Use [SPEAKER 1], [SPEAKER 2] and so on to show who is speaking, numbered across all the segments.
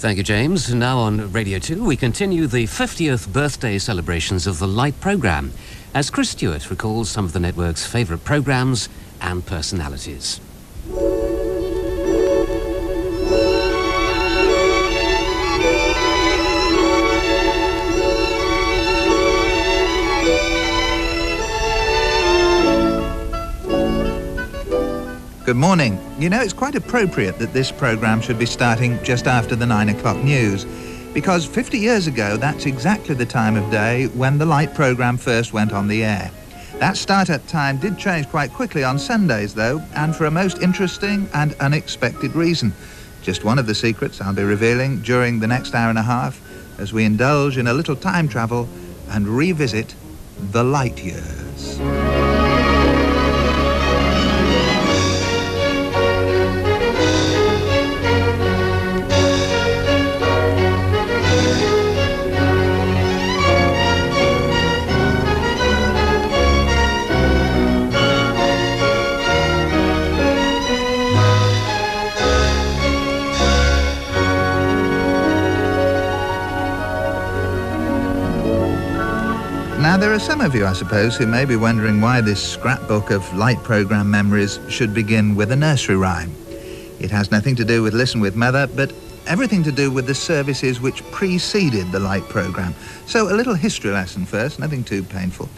[SPEAKER 1] Thank you, James. Now on Radio 2, we continue the 50th birthday celebrations of the Light programme as Chris Stuart recalls some of the network's favourite programmes and personalities.
[SPEAKER 2] Good morning. You know, it's quite appropriate that this programme should be starting just after the 9 o'clock news, because 50 years ago, that's exactly the time of day when the Light programme first went on the air. That start-up time did change quite quickly on Sundays, though, and for a most interesting and unexpected reason. Just one of the secrets I'll be revealing during the next hour and a half as we indulge in a little time travel and revisit the light years. Now, there are some of you, I suppose, who may be wondering why this scrapbook of light programme memories should begin with a nursery rhyme. It has nothing to do with Listen with Mother, but everything to do with the services which preceded the light programme. So, a little history lesson first, nothing too painful.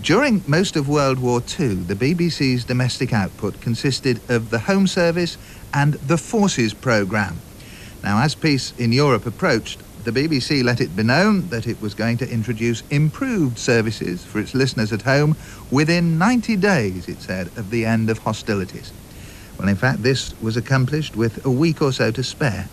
[SPEAKER 2] During most of World War II, the BBC's domestic output consisted of the Home Service and the Forces programme. Now, as peace in Europe approached, the BBC let it be known that it was going to introduce improved services for its listeners at home within 90 days, it said, of the end of hostilities. Well, in fact, this was accomplished with a week or so to spare.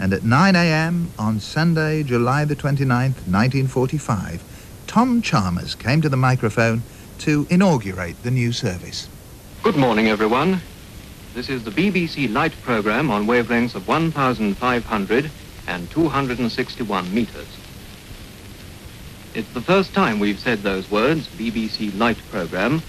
[SPEAKER 2] And at 9 a.m. on Sunday, July the 29th, 1945, Tom Chalmers came to the microphone to inaugurate the new service.
[SPEAKER 3] Good morning, everyone. This is the BBC Light program on wavelengths of 1,500 and 261 meters. It's the first time we've said those words, BBC Light program,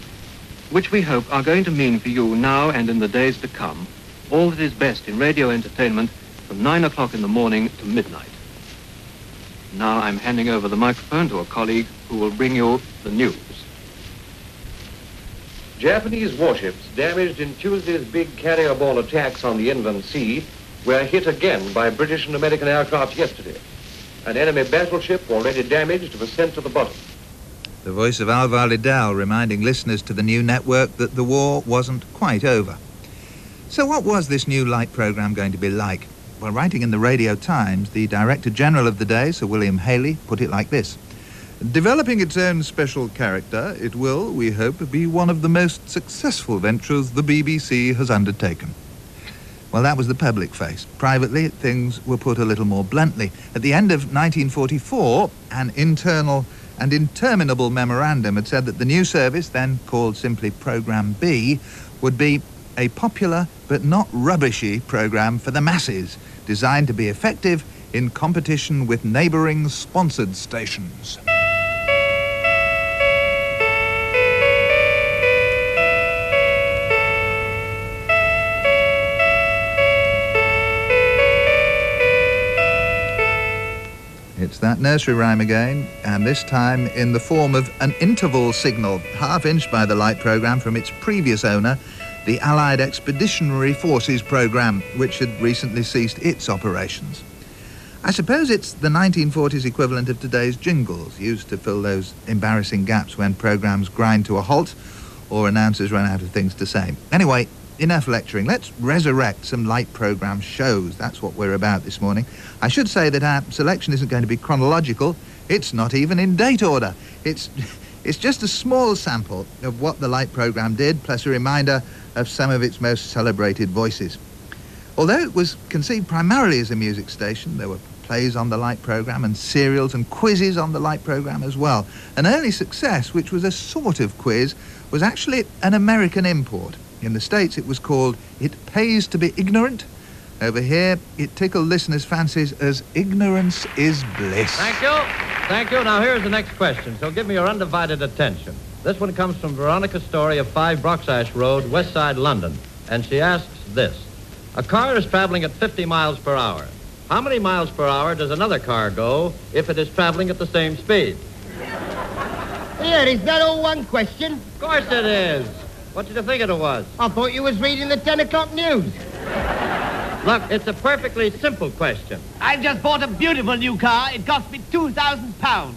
[SPEAKER 3] which we hope are going to mean for you now and in the days to come all that is best in radio entertainment from 9 o'clock in the morning to midnight. Now I'm handing over the microphone to a colleague who will bring you the news.
[SPEAKER 4] Japanese warships damaged in Tuesday's big carrier ball attacks on the Inland Sea were hit again by British and American aircraft yesterday. An enemy battleship already damaged was sent to the bottom.
[SPEAKER 2] The voice of Alvar Liddell reminding listeners to the new network that the war wasn't quite over. So, what was this new light programme going to be like? Well, writing in the Radio Times, the Director General of the day, Sir William Haley, put it like this Developing its own special character, it will, we hope, be one of the most successful ventures the BBC has undertaken. Well, that was the public face. Privately, things were put a little more bluntly. At the end of 1944, an internal and interminable memorandum had said that the new service, then called simply Programme B, would be a popular but not rubbishy programme for the masses, designed to be effective in competition with neighbouring sponsored stations. It's that nursery rhyme again, and this time in the form of an interval signal, half inched by the light programme from its previous owner, the Allied Expeditionary Forces Programme, which had recently ceased its operations. I suppose it's the 1940s equivalent of today's jingles, used to fill those embarrassing gaps when programmes grind to a halt or announcers run out of things to say. Anyway, enough lecturing. Let's resurrect some light programme shows. That's what we're about this morning. I should say that our selection isn't going to be chronological. It's not even in date order. It's, it's just a small sample of what the light programme did, plus a reminder of some of its most celebrated voices. Although it was conceived primarily as a music station, there were plays on the light programme and serials and quizzes on the light programme as well. An early success, which was a sort of quiz, was actually an American import. In the States, it was called It Pays to Be Ignorant. Over here, it tickled listeners' fancies as Ignorance is Bliss.
[SPEAKER 5] Thank you. Thank you. Now, here's the next question, so give me your undivided attention. This one comes from Veronica Story of 5 Broxash Road, West Side, London. And she asks this. A car is traveling at 50 miles per hour. How many miles per hour does another car go if it is traveling at the same speed?
[SPEAKER 6] Here, is that all one question?
[SPEAKER 5] Of course it is. What did you think it was?
[SPEAKER 6] I thought you was reading the 10 o'clock news.
[SPEAKER 5] Look, it's a perfectly simple question.
[SPEAKER 6] I've just bought a beautiful new car. It cost me £2,000.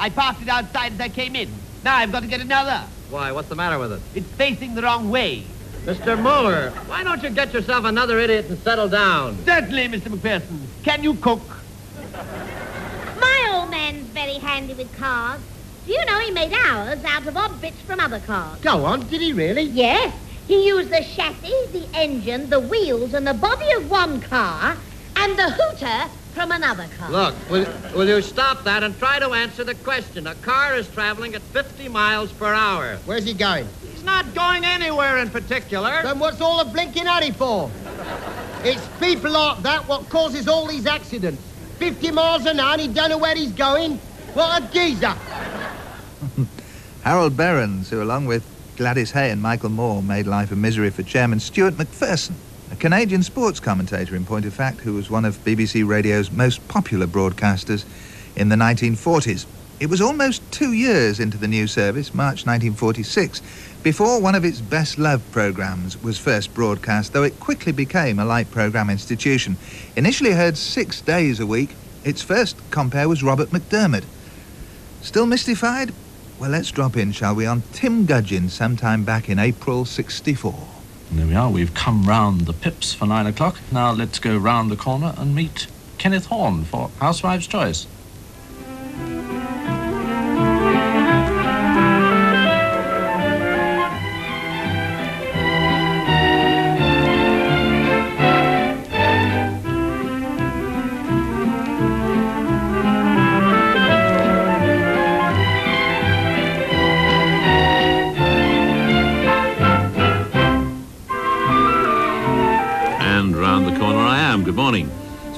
[SPEAKER 6] I parked it outside as I came in. Now I've got to get another.
[SPEAKER 5] Why, what's the matter with it?
[SPEAKER 6] It's facing the wrong way.
[SPEAKER 5] Mr. Muller, why don't you get yourself another idiot and settle down?
[SPEAKER 6] Certainly, Mr. McPherson. Can you cook?
[SPEAKER 7] My old man's very handy with cars. Do you know he made ours out of odd bits from other cars?
[SPEAKER 6] Go on, did he really?
[SPEAKER 7] Yes. He used the chassis, the engine, the wheels, and the body of one car, and the hooter from another car.
[SPEAKER 5] Look, will, will you stop that and try to answer the question? A car is traveling at 50 miles per hour.
[SPEAKER 6] Where's he going?
[SPEAKER 5] He's not going anywhere in particular.
[SPEAKER 6] Then what's all the blinking hurry for? It's people like that what causes all these accidents. 50 miles an hour and he don't know where he's going. What a geezer.
[SPEAKER 2] Harold Berens, who along with Gladys Hay and Michael Moore made life a misery for Chairman Stewart MacPherson, a Canadian sports commentator in point of fact who was one of BBC Radio's most popular broadcasters in the 1940s. It was almost two years into the new service, March 1946, before one of its best loved programmes was first broadcast, though it quickly became a light programme institution. Initially heard six days a week, its first compere was Robert McDermott. Still mystified? Well, let's drop in, shall we, on Tim Gudgin sometime back in April 64.
[SPEAKER 8] There we are. We've come round the pips for nine o'clock. Now let's go round the corner and meet Kenneth Horne for Housewives' Choice.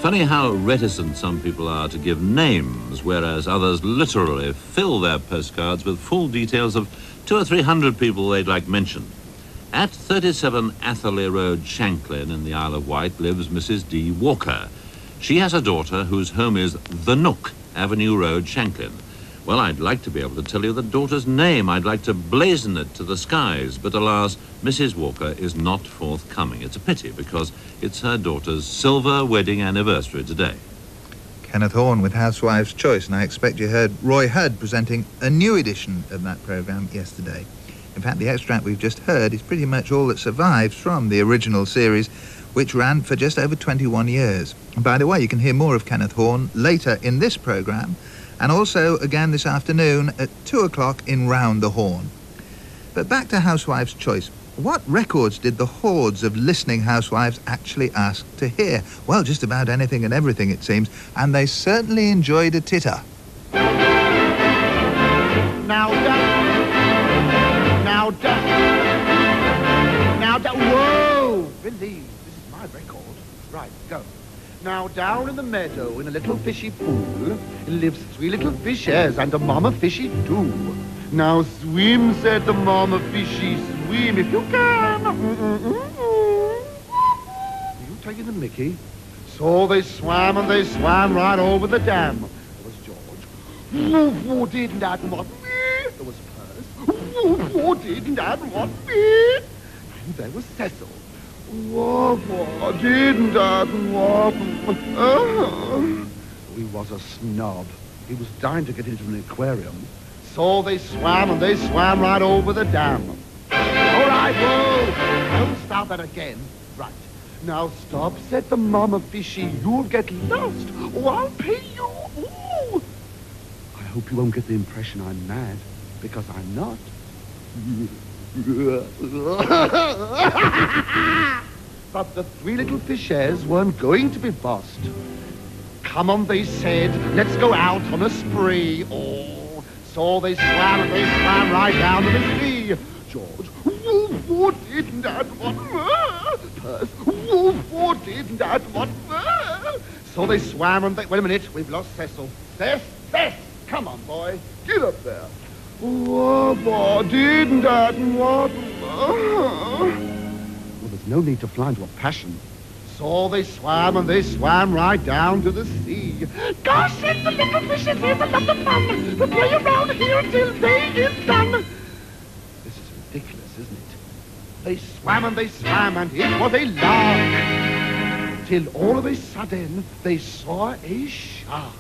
[SPEAKER 9] Funny how reticent some people are to give names, whereas others literally fill their postcards with full details of two or three hundred people they'd like mentioned. At 37 Atherley Road, Shanklin, in the Isle of Wight, lives Mrs. D. Walker. She has a daughter whose home is The Nook, Avenue Road, Shanklin. Well, I'd like to be able to tell you the daughter's name. I'd like to blazon it to the skies. But alas, Mrs. Walker is not forthcoming. It's a pity because it's her daughter's silver wedding anniversary today.
[SPEAKER 2] Kenneth Horne with Housewives' Choice, and I expect you heard Roy Hudd presenting a new edition of that programme yesterday. In fact, the extract we've just heard is pretty much all that survives from the original series, which ran for just over 21 years. And by the way, you can hear more of Kenneth Horne later in this programme, and also again this afternoon at 2 o'clock in Round the Horne. But back to Housewives' Choice. What records did the hordes of listening housewives actually ask to hear? Well, just about anything and everything, it seems, and they certainly enjoyed a titter.
[SPEAKER 10] Now down. Now down. Now down. Whoa! Believe, this is my record. Right, go. Now down in the meadow in a little fishy pool lives three little fishes and a mama fishy too. Now swim, said the mama fishy, swim if you can. Are you taking the mickey? So they swam and they swam right over the dam. There was George. Woof, woof, did that what me? There was Perth. Woof, woof, did that what me? And there was Cecil. Woof, didn't what uh, He was a snob. He was dying to get into an aquarium. So they swam and they swam right over the dam. All right, whoa! Don't start that again. Right. Now stop, said the mama fishy. You'll get lost, or I'll pay you. Ooh. I hope you won't get the impression I'm mad, because I'm not. but the three little fishes weren't going to be bossed. Come on, they said, let's go out on a spree. Oh, so they swam and they swam right down to the sea. George, what didn't that one? Perth, what didn't that one? So they swam and they... Wait a minute, we've lost Cecil. Cess, Cess, come on, boy, get up there. What didn't that what? Well, there's no need to fly into a passion. So they swam and they swam right down to the sea. Gosh, said the little fishes, here's a lot of fun. We'll play around here till day is done. This is ridiculous, isn't it? They swam and they swam and it was a lark. Till all of a sudden they saw a shark.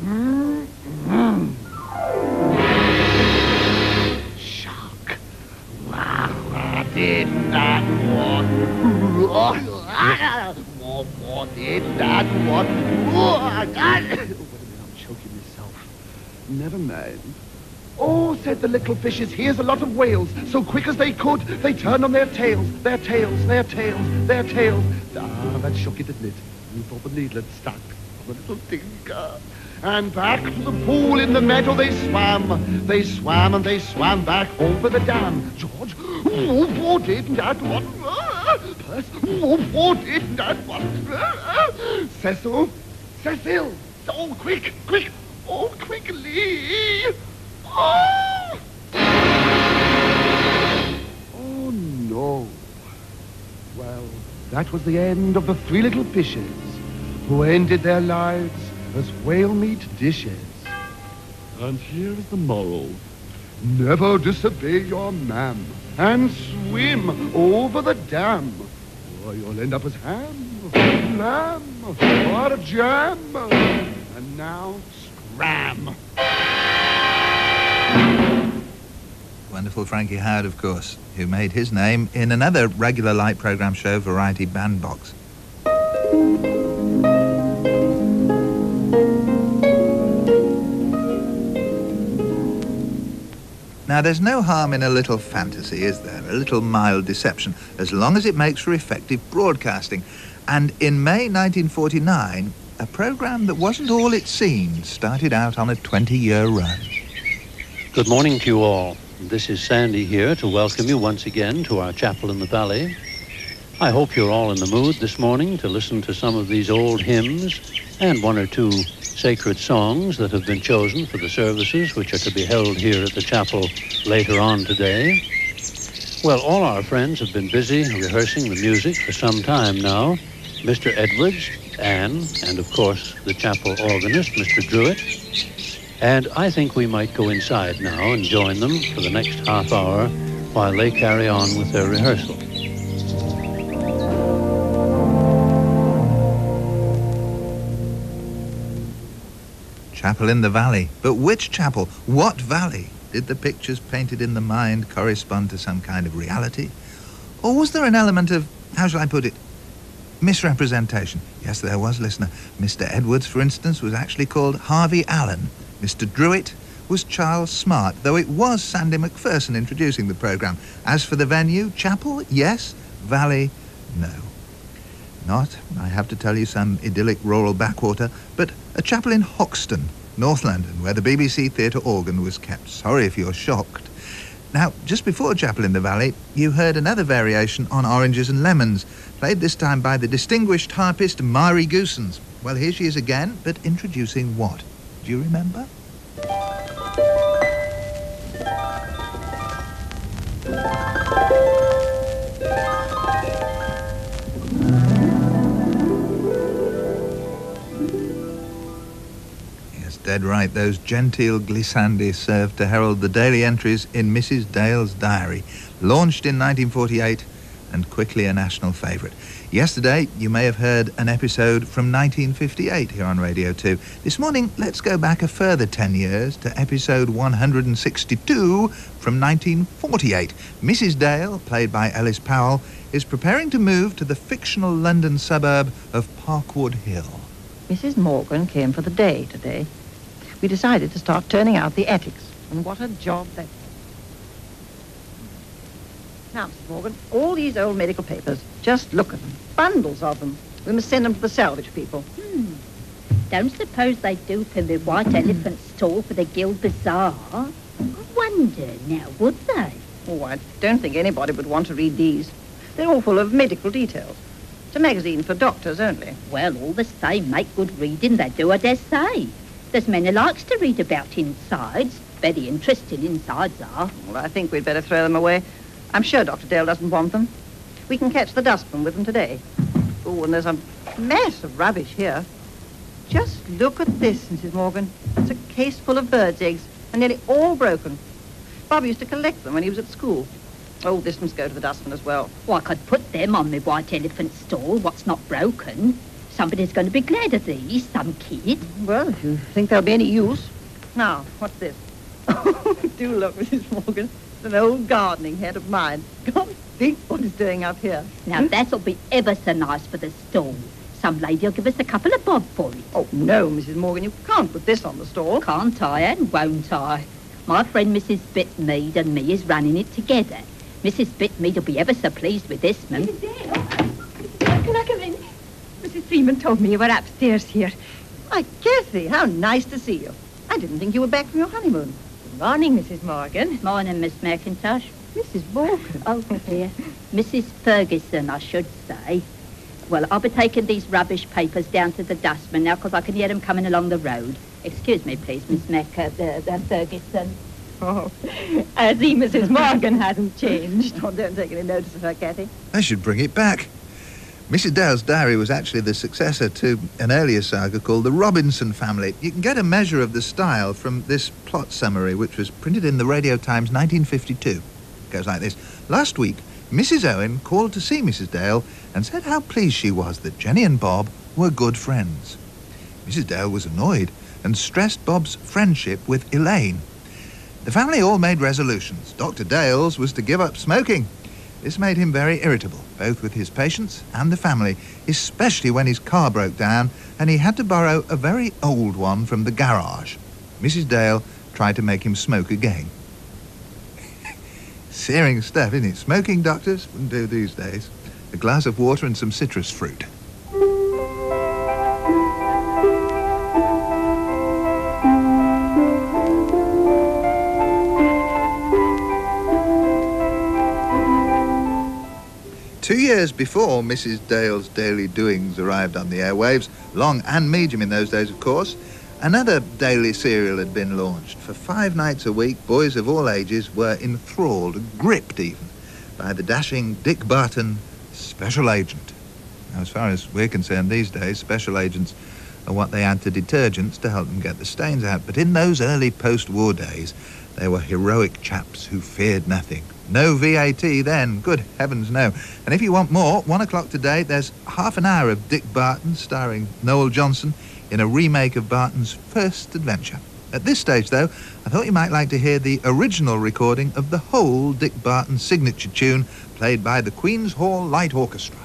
[SPEAKER 10] Mm, mm. Did that one? What, what did a minute, I'm choking myself. Never mind. Oh, said the little fishes, here's a lot of whales. So quick as they could, they turned on their tails, their tails, their tails, their tails. Ah, that shook it, didn't it? You thought the needle had stuck on the little tinker. And back to the pool in the meadow they swam. They swam and they swam back over the dam. George, oh, what did that one? Percy, oh, what did that one? Cecil, Cecil, oh, quick, quick, oh, quickly. Oh! Oh, no. Well, that was the end of the three little fishes who ended their lives as whale meat dishes. And here is the moral. Never disobey your mam and swim over the dam, or you'll end up as ham, lamb, or jam. And now, scram.
[SPEAKER 2] Wonderful Frankie Howerd, of course, who made his name in another regular light program show, Variety Bandbox. Now, there's no harm in a little fantasy, is there? A little mild deception, as long as it makes for effective broadcasting. And in May 1949, a program that wasn't all it seemed started out on a 20-year run.
[SPEAKER 11] Good morning to you all. This is Sandy here to welcome you once again to our chapel in the valley. I hope you're all in the mood this morning to listen to some of these old hymns and one or two sacred songs that have been chosen for the services which are to be held here at the chapel later on today. Well, all our friends have been busy rehearsing the music for some time now. Mr. Edwards, Anne, and of course the chapel organist, Mr. Druitt. And I think we might go inside now and join them for the next half hour while they carry on with their rehearsal.
[SPEAKER 2] Chapel in the Valley. But which chapel? What valley? Did the pictures painted in the mind correspond to some kind of reality? Or was there an element of, how shall I put it, misrepresentation? Yes, there was, listener. Mr. Edwards, for instance, was actually called Harvey Allen. Mr. Druitt was Charles Smart, though it was Sandy McPherson introducing the programme. As for the venue, chapel, yes. Valley, no. Not, I have to tell you, some idyllic rural backwater, but a chapel in Hoxton, North London, where the BBC theatre organ was kept. Sorry if you're shocked. Now, just before Chapel in the Valley, you heard another variation on Oranges and Lemons, played this time by the distinguished harpist Marie Goossens. Well, here she is again, but introducing what? Do you remember? Dead right. Those genteel glissandi served to herald the daily entries in Mrs. Dale's diary, launched in 1948 and quickly a national favourite. Yesterday, you may have heard an episode from 1958 here on Radio 2. This morning, let's go back a further 10 years to episode 162 from 1948. Mrs. Dale, played by Ellis Powell, is preparing to move to the fictional London suburb of Parkwood Hill.
[SPEAKER 12] Mrs. Morgan came for the day today. We decided to start turning out the attics. And what a job that Now, Mrs. Morgan, all these old medical papers, just look at them. Bundles of them. We must send them to the salvage people.
[SPEAKER 7] Hmm. Don't suppose they do from the White Elephant stall for the Guild Bazaar? I wonder now, would they?
[SPEAKER 12] Oh, I don't think anybody would want to read these. They're all full of medical details. It's a magazine for doctors only.
[SPEAKER 7] Well, all the same, make good reading, they do, I dare say. There's many likes to read about insides. Very interesting insides are.
[SPEAKER 12] Well, I think we'd better throw them away. I'm sure Dr. Dale doesn't want them. We can catch the dustman with them today. Oh, and there's a mess of rubbish here. Just look at this, Mrs. Morgan. It's a case full of birds' eggs, and nearly all broken. Bob used to collect them when he was at school. Oh, this must go to the dustbin as well.
[SPEAKER 13] Well, I could put them on my white elephant stall, what's not broken. Somebody's going to be glad of these, some kid.
[SPEAKER 12] Well, if you think they'll be any use. Now, what's this? Oh, do look, Mrs. Morgan. It's an old gardening head of mine. Can't think what it's doing up here.
[SPEAKER 13] Now, hmm? that'll be ever so nice for the stall. Some lady'll give us a couple of bob for it.
[SPEAKER 12] Oh, no, Mrs. Morgan, you can't put this on the stall.
[SPEAKER 13] Can't I and won't I? My friend Mrs. Bitmead and me is running it together. Mrs. Bitmead will be ever so pleased with this, ma'am.
[SPEAKER 14] Can I come in? Mrs. Freeman told me you were upstairs here.
[SPEAKER 12] Why, Kathy, how nice to see you. I didn't think you were back from your honeymoon.
[SPEAKER 14] Good morning, Mrs. Morgan.
[SPEAKER 13] Morning, Miss McIntosh.
[SPEAKER 12] Mrs. Morgan.
[SPEAKER 13] Oh, dear. Mrs. Ferguson, I should say. Well, I'll be taking these rubbish papers down to the dustman now because I can hear them coming along the road. Excuse me, please, Miss Mac, uh, uh, uh, Ferguson.
[SPEAKER 14] Oh, I see Mrs. Morgan hasn't changed.
[SPEAKER 12] Oh, don't take any notice of her, Kathy.
[SPEAKER 2] I should bring it back. Mrs. Dale's diary was actually the successor to an earlier saga called The Robinson Family. You can get a measure of the style from this plot summary, which was printed in the Radio Times 1952. It goes like this Last week, Mrs. Owen called to see Mrs. Dale and said how pleased she was that Jenny and Bob were good friends. Mrs. Dale was annoyed and stressed Bob's friendship with Elaine. The family all made resolutions. Dr. Dale's was to give up smoking. This made him very irritable, both with his patients and the family, especially when his car broke down and he had to borrow a very old one from the garage. Mrs. Dale tried to make him smoke again. Searing stuff, isn't it? Smoking doctors wouldn't do these days. A glass of water and some citrus fruit. Two years before Mrs. Dale's daily doings arrived on the airwaves, long and medium in those days, of course, another daily serial had been launched. For five nights a week, boys of all ages were enthralled, gripped even, by the dashing Dick Barton Special Agent. Now, as far as we're concerned these days, special agents are what they add to detergents to help them get the stains out. But in those early post-war days, they were heroic chaps who feared nothing. No VAT then, good heavens no. And if you want more, one o'clock today, there's half an hour of Dick Barton starring Noel Johnson in a remake of Barton's first adventure. At this stage, though, I thought you might like to hear the original recording of the whole Dick Barton signature tune played by the Queen's Hall Light Orchestra.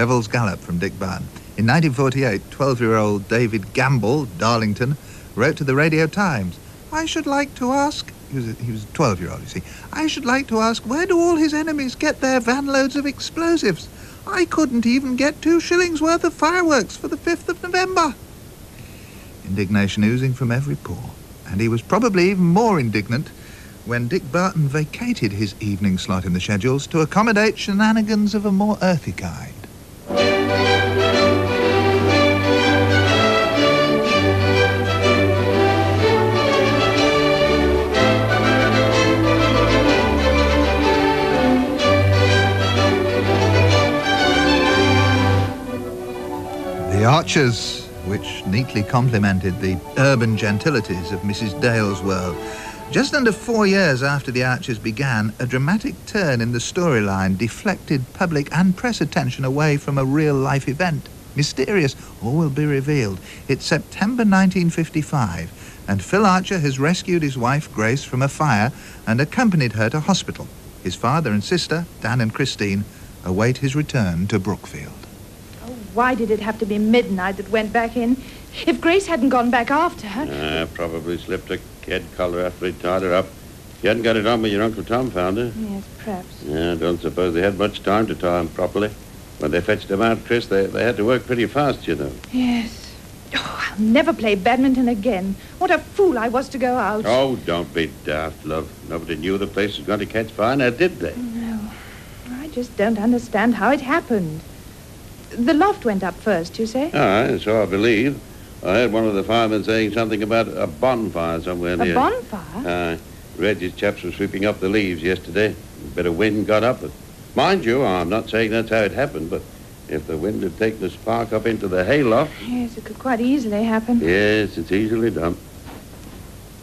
[SPEAKER 2] Devil's Gallop from Dick Barton. In 1948, 12-year-old David Gamble, Darlington, wrote to the Radio Times, I should like to ask... He was a, he was a 12-year-old, you see. I should like to ask, where do all his enemies get their vanloads of explosives? I couldn't even get two shillings worth of fireworks for the 5th of November. Indignation oozing from every pore. And he was probably even more indignant when Dick Barton vacated his evening slot in the schedules to accommodate shenanigans of a more earthy kind. The Archers, which neatly complemented the urban gentilities of Mrs. Dale's world. Just under four years after The Archers began, a dramatic turn in the storyline deflected public and press attention away from a real life event. Mysterious, all will be revealed. It's September 1955, and Phil Archer has rescued his wife Grace from a fire and accompanied her to hospital. His father and sister, Dan and Christine, await his return to Brookfield.
[SPEAKER 15] Why did it have to be midnight that went back in? If Grace hadn't gone back after her.
[SPEAKER 16] Uh, probably slipped a kid collar after he tied her up. You hadn't got it on when your Uncle Tom found her.
[SPEAKER 15] Yes, perhaps.
[SPEAKER 16] Yeah, don't suppose they had much time to tie him properly. When they fetched him out, Chris, they, they had to work pretty fast, you know.
[SPEAKER 15] Yes. Oh, I'll never play badminton again. What a fool I was to go out.
[SPEAKER 16] Oh, don't be daft, love. Nobody knew the place was going to catch fire, now did they?
[SPEAKER 15] No. I just don't understand how it happened. The loft went up first, you say?
[SPEAKER 16] Aye, so I believe. I heard one of the firemen saying something about a bonfire somewhere near.
[SPEAKER 15] A bonfire?
[SPEAKER 16] Aye. Reggie's chaps were sweeping up the leaves yesterday. A bit of wind got up. Mind you, I'm not saying that's how it happened, but if the wind had taken the spark up into the hayloft,
[SPEAKER 15] Yes, it could quite easily happen.
[SPEAKER 16] yes, it's easily done.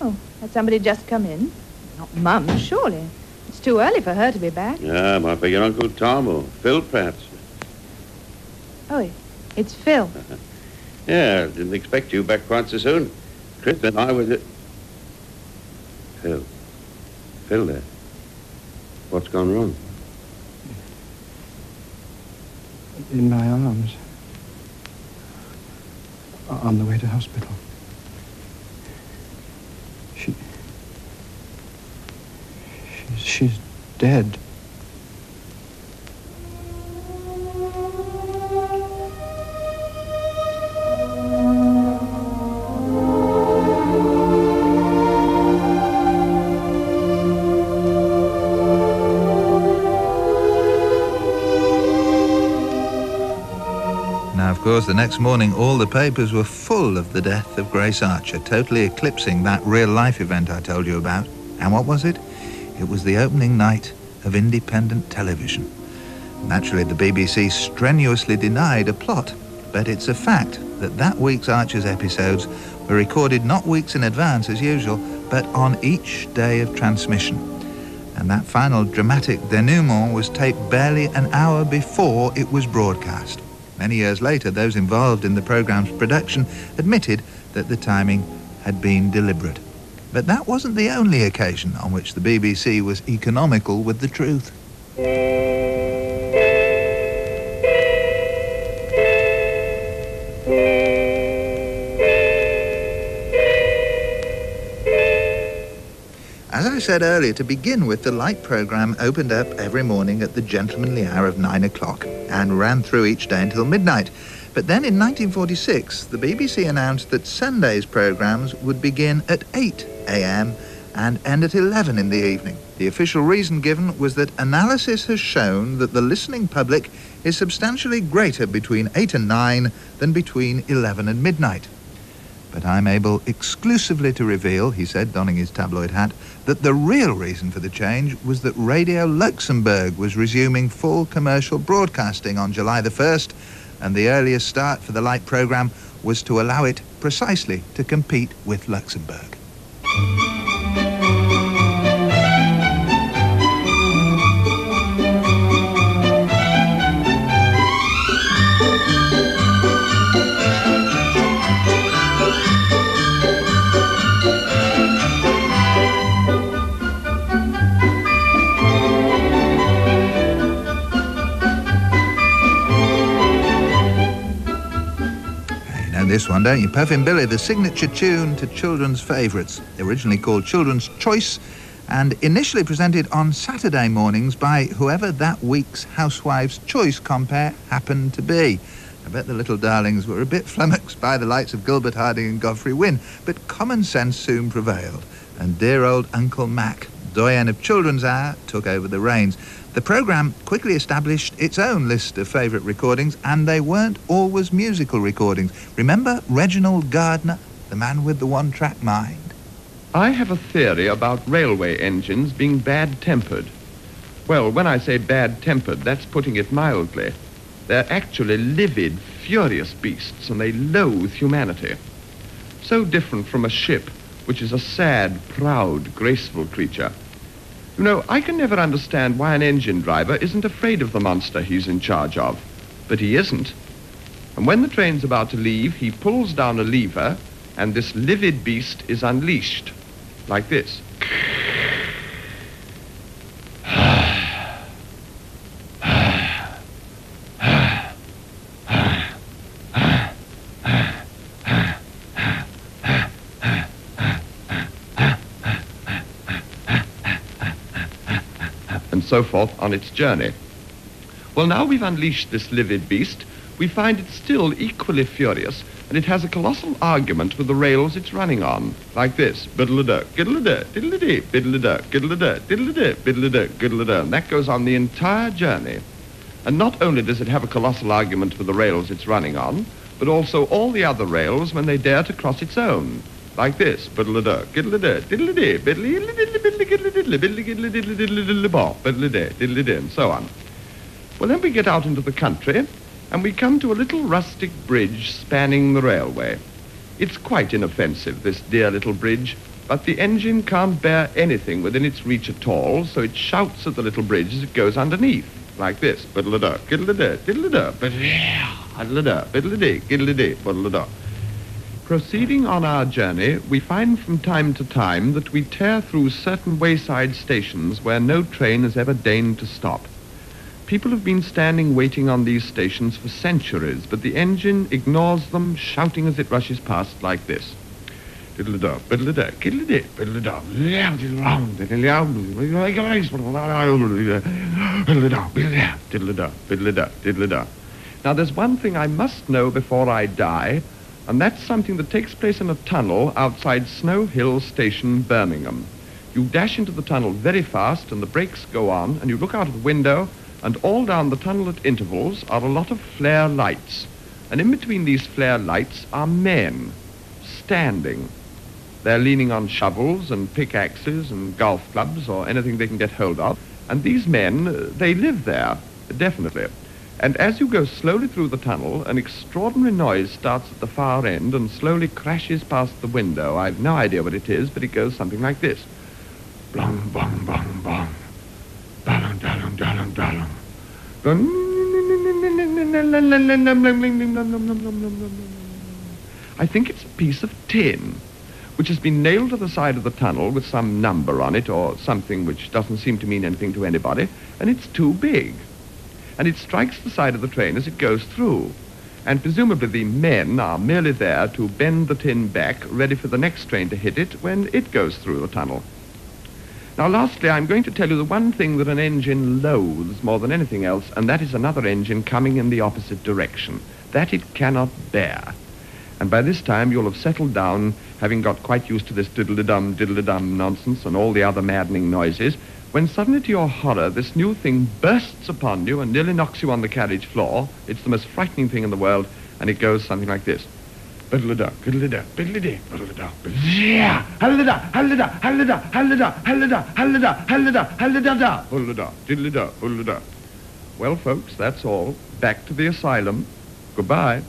[SPEAKER 15] Oh, had somebody just come in? Not Mum, surely. It's too early for her to be back.
[SPEAKER 16] Yeah, might be your Uncle Tom or Phil, perhaps.
[SPEAKER 15] Oh, it's Phil.
[SPEAKER 16] Yeah, didn't expect you back quite so soon. Chris and I were... Phil. Phil there. What's gone wrong?
[SPEAKER 17] In my arms. On the way to hospital. She. She's, she's dead.
[SPEAKER 2] Course, the next morning, all the papers were full of the death of Grace Archer, totally eclipsing that real life event I told you about. And what was it? It was the opening night of independent television. Naturally, the BBC strenuously denied a plot, but it's a fact that that week's Archer's episodes were recorded not weeks in advance as usual, but on each day of transmission. And that final dramatic denouement was taped barely an hour before it was broadcast. Many years later, those involved in the programme's production admitted that the timing had been deliberate. But that wasn't the only occasion on which the BBC was economical with the truth. As I said earlier, to begin with, the Light programme opened up every morning at the gentlemanly hour of nine o'clock and ran through each day until midnight. But then in 1946, the BBC announced that Sunday's programmes would begin at 8 a.m. and end at 11 in the evening. The official reason given was that analysis has shown that the listening public is substantially greater between 8 and 9 than between 11 and midnight. But I'm able exclusively to reveal, he said, donning his tabloid hat, that the real reason for the change was that Radio Luxembourg was resuming full commercial broadcasting on July the 1st, and the earliest start for the Light programme was to allow it precisely to compete with Luxembourg. This one, don't you? Puffin Billy, the signature tune to children's favourites, originally called Children's Choice, and initially presented on Saturday mornings by whoever that week's Housewives' Choice compare happened to be. I bet the little darlings were a bit flummoxed by the lights of Gilbert Harding and Godfrey Winn, but common sense soon prevailed, and dear old Uncle Mac, doyen of Children's Hour, took over the reins. The programme quickly established its own list of favourite recordings, and they weren't always musical recordings. Remember Reginald Gardiner, the man with the one-track mind?
[SPEAKER 18] I have a theory about railway engines being bad tempered. Well, when I say bad tempered, that's putting it mildly. They're actually livid, furious beasts, and they loathe humanity. So different from a ship, which is a sad, proud, graceful creature. You know, I can never understand why an engine driver isn't afraid of the monster he's in charge of. But he isn't. And when the train's about to leave, he pulls down a lever, and this livid beast is unleashed. Like this. and so forth on its journey. Well, now we've unleashed this livid beast, we find it still equally furious, and it has a colossal argument with the rails it's running on, like this. Biddle-a-duck, giddle-a-duck, diddle-a-dee. And that goes on the entire journey. And not only does it have a colossal argument with the rails it's running on, but also all the other rails when they dare to cross its own. Like this. Biddle-a-duck, giddle-a-duck, diddle-a-dee, biddle-a-diddle, biddle-a-diddle, biddle-a-diddle, biddle-a-diddle, bop, biddle-a-dee, diddle-a-dee, and so on. Well, then we get out into the country, and we come to a little rustic bridge spanning the railway. It's quite inoffensive, this dear little bridge, but the engine can't bear anything within its reach at all, so it shouts at the little bridge as it goes underneath, like this. Biddle-a-duck, giddle-a-duck, diddle-a-duck, biddle-a-duck, biddle-a-dee, giddle-a-dee, biddle-a-duck. Proceeding on our journey, we find from time to time that we tear through certain wayside stations where no train has ever deigned to stop. People have been standing waiting on these stations for centuries, but the engine ignores them, shouting as it rushes past like this. Now, there's one thing I must know before I die, and that's something that takes place in a tunnel outside Snow Hill Station, Birmingham. You dash into the tunnel very fast, and the brakes go on, and you look out of the window, and all down the tunnel at intervals are a lot of flare lights. And in between these flare lights are men, standing. They're leaning on shovels and pickaxes and golf clubs or anything they can get hold of. And these men, uh, they live there, definitely. And as you go slowly through the tunnel, an extraordinary noise starts at the far end and slowly crashes past the window. I've no idea what it is, but it goes something like this. Blong, bong, bong, bong. Ballum, dallum, dallum, dallum. I think it's a piece of tin which has been nailed to the side of the tunnel with some number on it or something which doesn't seem to mean anything to anybody, and it's too big. And it strikes the side of the train as it goes through. And presumably the men are merely there to bend the tin back, ready for the next train to hit it when it goes through the tunnel. Now, lastly, I'm going to tell you the one thing that an engine loathes more than anything else, and that is another engine coming in the opposite direction. That it cannot bear. And by this time, you'll have settled down, having got quite used to this diddle-dum, diddle-dum nonsense and all the other maddening noises, when suddenly, to your horror, this new thing bursts upon you and nearly knocks you on the carriage floor. It's the most frightening thing in the world, and it goes something like this. Biddle-a-duck, biddle-a-duck, biddle-a-dee, biddle-a-duck, biddle-a-yeah, hallada, hallada, hallada, hallada, hallada, hallada, hallada, hallada, hullada, diddle-a-duck, hullada. Well, folks, that's all. Back to the asylum. Goodbye.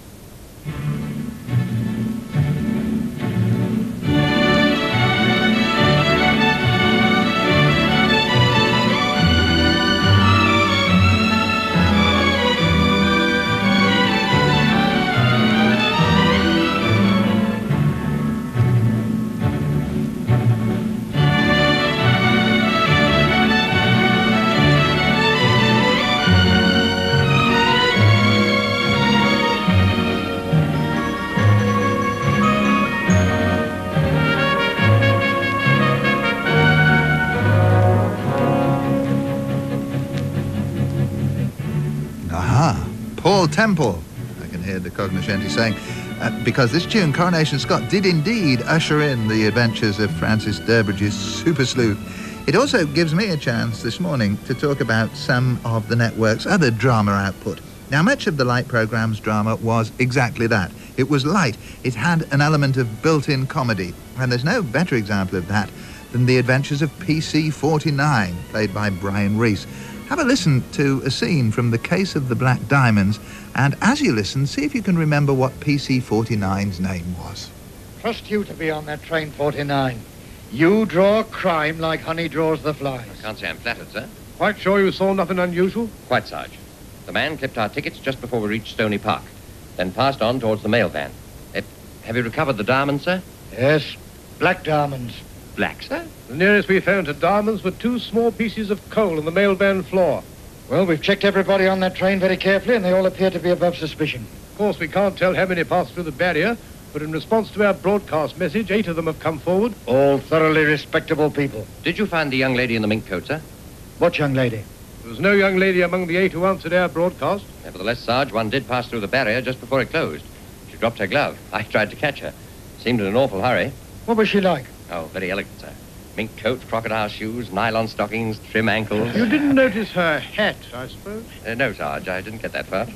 [SPEAKER 2] Saying, uh, because this tune, Coronation Scott, did indeed usher in the adventures of Francis Durbridge's super sleuth. It also gives me a chance this morning to talk about some of the network's other drama output. Now, much of the Light programme's drama was exactly that. It was light. It had an element of built-in comedy. And there's no better example of that than the adventures of PC-49, played by Brian Reece. Have a listen to a scene from The Case of the Black Diamonds, and as you listen, see if you can remember what PC 49's name was.
[SPEAKER 19] Trust you to be on that train 49. You draw crime like honey draws the flies.
[SPEAKER 4] I can't say I'm flattered, sir.
[SPEAKER 19] Quite sure you saw nothing unusual?
[SPEAKER 4] Quite, Sarge. The man clipped our tickets just before we reached Stony Park, then passed on towards the mail van. Have you recovered the diamonds, sir?
[SPEAKER 19] Yes, black diamonds.
[SPEAKER 4] Black, sir?
[SPEAKER 19] The nearest we found to diamonds were two small pieces of coal on the mail van floor. Well, we've checked everybody on that train very carefully, and they all appear to be above suspicion. Of course, we can't tell how many passed through the barrier, but in response to our broadcast message, eight of them have come forward. All thoroughly respectable people.
[SPEAKER 4] Did you find the young lady in the mink coat, sir?
[SPEAKER 19] What young lady? There was no young lady among the eight who answered our broadcast.
[SPEAKER 4] Nevertheless, Sarge, one did pass through the barrier just before it closed. She dropped her glove. I tried to catch her. Seemed in an awful hurry.
[SPEAKER 19] What was she like?
[SPEAKER 4] Oh, very elegant, sir. Mink coat, crocodile shoes, nylon stockings, trim ankles.
[SPEAKER 19] You didn't notice her hat, I suppose?
[SPEAKER 4] Uh, no, Sarge, I didn't get that far.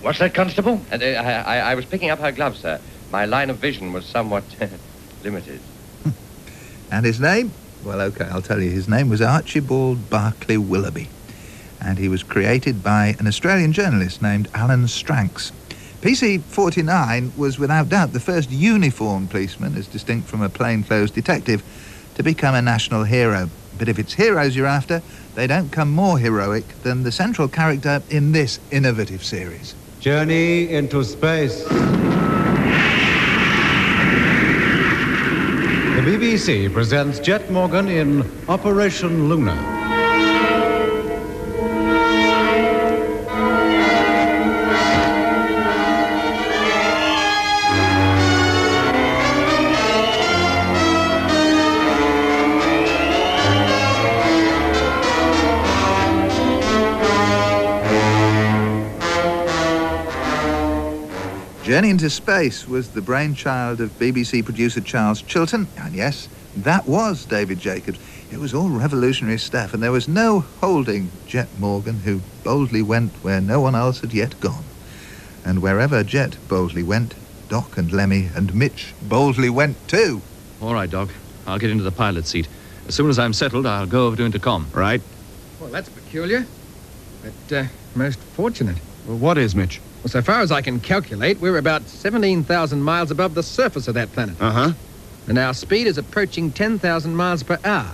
[SPEAKER 19] What's that, Constable?
[SPEAKER 4] And, uh, I, I, I was picking up her gloves, sir. My line of vision was somewhat limited.
[SPEAKER 2] And his name? Well, okay, I'll tell you. His name was Archibald Barclay Willoughby. And he was created by an Australian journalist named Alan Stranks. PC 49 was without doubt the first uniformed policeman, as distinct from a plainclothes detective, to become a national hero. But if it's heroes you're after, they don't come more heroic than the central character in this innovative series.
[SPEAKER 20] Journey into space. The BBC presents Jet Morgan in Operation Luna.
[SPEAKER 2] Journey into Space was the brainchild of BBC producer Charles Chilton, and yes, that was David Jacobs. It was all revolutionary stuff, and there was no holding Jet Morgan, who boldly went where no one else had yet gone. And wherever Jet boldly went, Doc and Lemmy and Mitch boldly went too.
[SPEAKER 21] All right, Doc. I'll get into the pilot seat. As soon as I'm settled, I'll go over to intercom.
[SPEAKER 22] Right.
[SPEAKER 23] Well, that's peculiar, but uh, most fortunate.
[SPEAKER 22] Well, what is, Mitch?
[SPEAKER 23] Well, so far as I can calculate, we're about 17,000 miles above the surface of that planet.
[SPEAKER 22] Uh huh.
[SPEAKER 23] And our speed is approaching 10,000 miles per hour.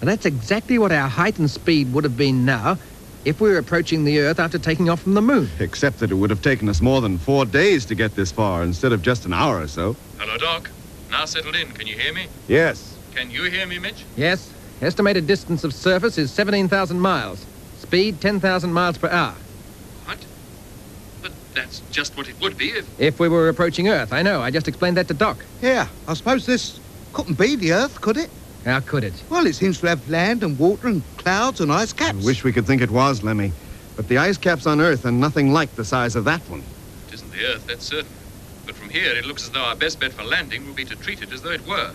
[SPEAKER 23] And that's exactly what our height and speed would have been now if we were approaching the Earth after taking off from the moon.
[SPEAKER 22] Except that it would have taken us more than four days to get this far instead of just an hour or so.
[SPEAKER 21] Hello, Doc. Now settled in. Can you hear me?
[SPEAKER 22] Yes.
[SPEAKER 21] Can you hear me, Mitch?
[SPEAKER 23] Yes. Estimated distance of surface is 17,000 miles. Speed 10,000 miles per hour.
[SPEAKER 21] But that's just what it would be if...
[SPEAKER 23] If we were approaching Earth, I know. I just explained that to Doc.
[SPEAKER 24] Yeah, I suppose this couldn't be the Earth, could it?
[SPEAKER 23] How could it?
[SPEAKER 24] Well, it seems to have land and water and clouds and ice caps.
[SPEAKER 22] I wish we could think it was, Lemmy. But the ice caps on Earth are nothing like the size of that one.
[SPEAKER 21] It isn't the Earth, that's certain. But from here, it looks as though our best bet for landing will be to treat it as though it were.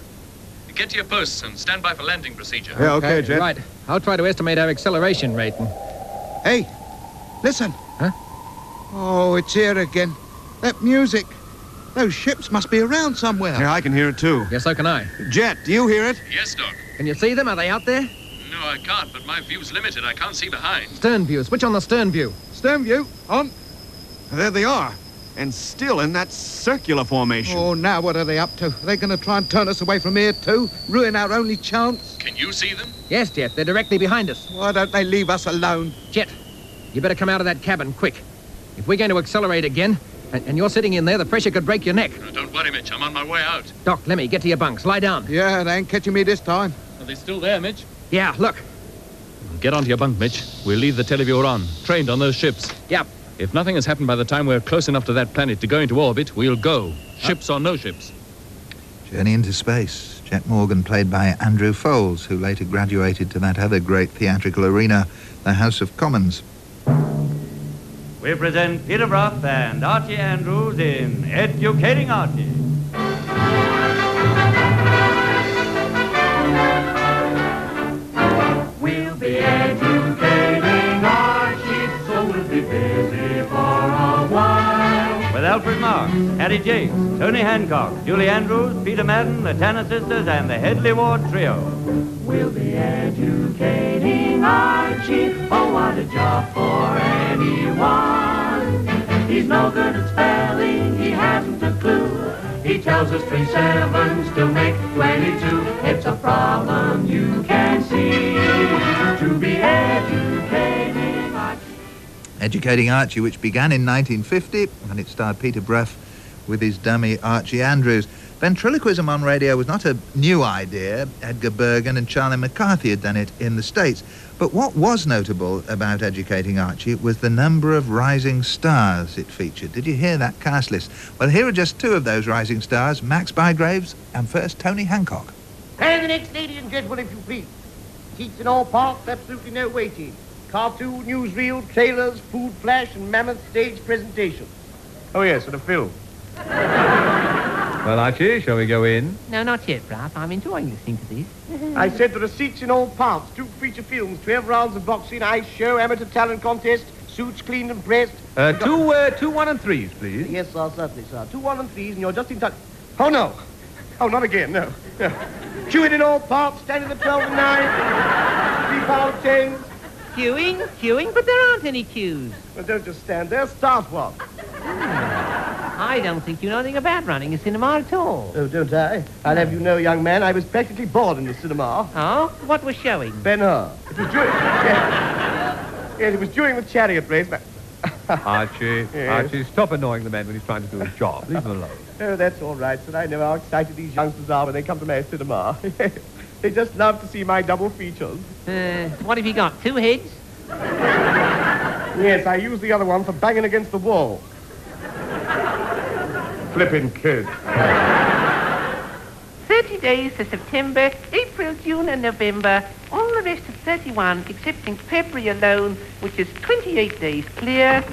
[SPEAKER 21] Get to your posts and stand by for landing procedure.
[SPEAKER 22] Yeah, okay, Jet.
[SPEAKER 23] Right. I'll try to estimate our acceleration rate. And...
[SPEAKER 24] Hey, listen.
[SPEAKER 23] Huh?
[SPEAKER 24] Oh, it's here again. That music. Those ships must be around somewhere.
[SPEAKER 22] Yeah, I can hear it too.
[SPEAKER 23] Yes, so can I.
[SPEAKER 22] Jet, do you hear it?
[SPEAKER 21] Yes, Doc.
[SPEAKER 23] Can you see them? Are they out there?
[SPEAKER 21] No, I can't, but my view's limited. I can't see behind.
[SPEAKER 23] Stern view. Switch on the stern view.
[SPEAKER 24] Stern view. On.
[SPEAKER 22] There they are. And still in that circular formation.
[SPEAKER 24] Oh, now what are they up to? They're they going to try and turn us away from here, too? Ruin our only chance?
[SPEAKER 21] Can you see them?
[SPEAKER 23] Yes, Jet. They're directly behind us.
[SPEAKER 24] Why don't they leave us alone?
[SPEAKER 23] Jet, you better come out of that cabin, quick. If we're going to accelerate again, and, and you're sitting in there, the pressure could break your neck.
[SPEAKER 21] No, don't worry, Mitch. I'm on my way out.
[SPEAKER 23] Doc, let me get to your bunks. Lie down.
[SPEAKER 24] Yeah, they ain't catching me this time.
[SPEAKER 21] Are they still there, Mitch?
[SPEAKER 23] Yeah, look.
[SPEAKER 21] Get onto your bunk, Mitch. We'll leave the televiewer on, trained on those ships.
[SPEAKER 23] Yep.
[SPEAKER 21] If nothing has happened by the time we're close enough to that planet to go into orbit, we'll go. Ships or no ships.
[SPEAKER 2] Journey into Space. Jack Morgan, played by Andrew Faulds, who later graduated to that other great theatrical arena, the House of Commons.
[SPEAKER 25] We present Peter Brough and Archie Andrews in Educating Archie.
[SPEAKER 26] We'll be educating Archie, so we'll be busy for a while.
[SPEAKER 25] With Alfred Marks, Hattie Jacques, Tony Hancock, Julie Andrews, Peter Madden, the Tanner Sisters, and the Hedley Ward Trio.
[SPEAKER 26] We'll be educating Archie. Oh, what a job for anyone. He's no good at spelling, he hasn't a clue. He tells us three sevens to make 22. It's a problem you can see. To be educating Archie.
[SPEAKER 2] Educating Archie, which began in 1950, and it starred Peter Brough with his dummy Archie Andrews. Ventriloquism on radio was not a new idea. Edgar Bergen and Charlie McCarthy had done it in the States. But what was notable about Educating Archie was the number of rising stars it featured. Did you hear that cast list? Well, here are just two of those rising stars, Max Bygraves and first Tony Hancock.
[SPEAKER 10] And the next lady and gentlemen, if you please. Seats in all parts, absolutely no waiting. Cartoon, newsreel, trailers, food flash, and mammoth stage presentation. Oh, yes, and a film.
[SPEAKER 27] Well, Archie, shall we go in?
[SPEAKER 28] No, not yet, Ralph. I'm enjoying listening to this.
[SPEAKER 10] I said there are seats in all parts, two feature films, 12 rounds of boxing, ice show, amateur talent contest, suits cleaned and pressed.
[SPEAKER 27] Uh, two, uh, two one and threes, please.
[SPEAKER 10] Yes, sir, certainly, sir. Two, one, and threes, and you're just in touch. Oh, no. Oh, not again, no. no. Queuing in all parts, standing at 12 and 9. Three pound chains.
[SPEAKER 28] Queuing, queuing, but there aren't any queues.
[SPEAKER 10] Well, don't just stand there, start one.
[SPEAKER 28] I don't think you know anything about running a cinema at all.
[SPEAKER 10] Oh, don't I? I'll have you know, young man, I was practically born in the cinema.
[SPEAKER 28] Oh? What was showing?
[SPEAKER 10] Ben-Hur. It was during... yes. yes, it was during the chariot race. but-
[SPEAKER 27] Archie,
[SPEAKER 10] Yes.
[SPEAKER 27] Archie, stop annoying the man when he's trying to do his job. Leave him alone.
[SPEAKER 10] Oh, that's all right, sir. I know how excited these youngsters are when they come to my cinema. they just love to see my double features.
[SPEAKER 28] Uh, what have you got? Two heads?
[SPEAKER 10] Yes, I use the other one for banging against the wall. Flippin' kid.
[SPEAKER 28] 30 days to September, April, June, and November. All the rest of 31, excepting February alone, which is 28 days clear.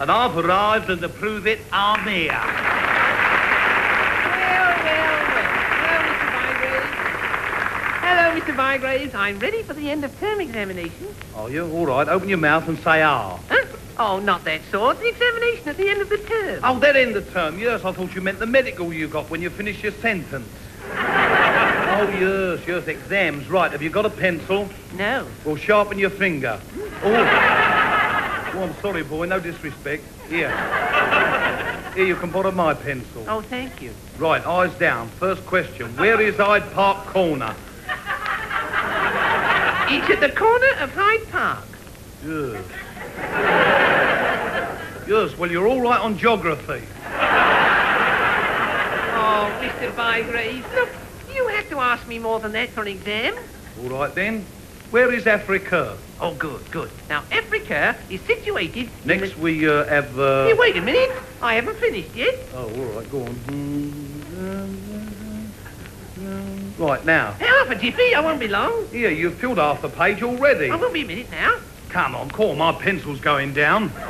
[SPEAKER 29] And I've arrived, and to prove it, I'm here.
[SPEAKER 28] Hello, Mr. Bygraves. I'm ready for the end of term examination.
[SPEAKER 29] Are you? All right, open your mouth and say ah.
[SPEAKER 28] Huh? Oh, not that sort. The examination at the end of the term.
[SPEAKER 29] Oh, that end of term, yes. I thought you meant the medical you got when you finished your sentence. oh, yes, yes, exams. Right, have you got a pencil?
[SPEAKER 28] No.
[SPEAKER 29] Well, sharpen your finger. Oh. oh, I'm sorry, boy, no disrespect. Here. Here, you can borrow my pencil.
[SPEAKER 28] Oh, thank you.
[SPEAKER 29] Right, eyes down. First question. Where is Hyde Park Corner?
[SPEAKER 28] It's at the corner of Hyde Park.
[SPEAKER 29] Yes. Yes, well, you're all right on geography.
[SPEAKER 28] Oh, Mr. Bygrave, look, you have to ask me more than that for an exam.
[SPEAKER 29] All right, then. Where is Africa?
[SPEAKER 28] Oh, good, good. Now, Africa is situated...
[SPEAKER 29] Next,
[SPEAKER 28] the-
[SPEAKER 29] we uh, have... Uh...
[SPEAKER 28] Hey, wait a minute. I haven't finished yet.
[SPEAKER 29] Oh, all right, go on. Right, now.
[SPEAKER 28] Half a jiffy, I won't be long.
[SPEAKER 29] Here, you've filled half the page already.
[SPEAKER 28] I won't be a minute now.
[SPEAKER 29] Come on, call my pencil's going down.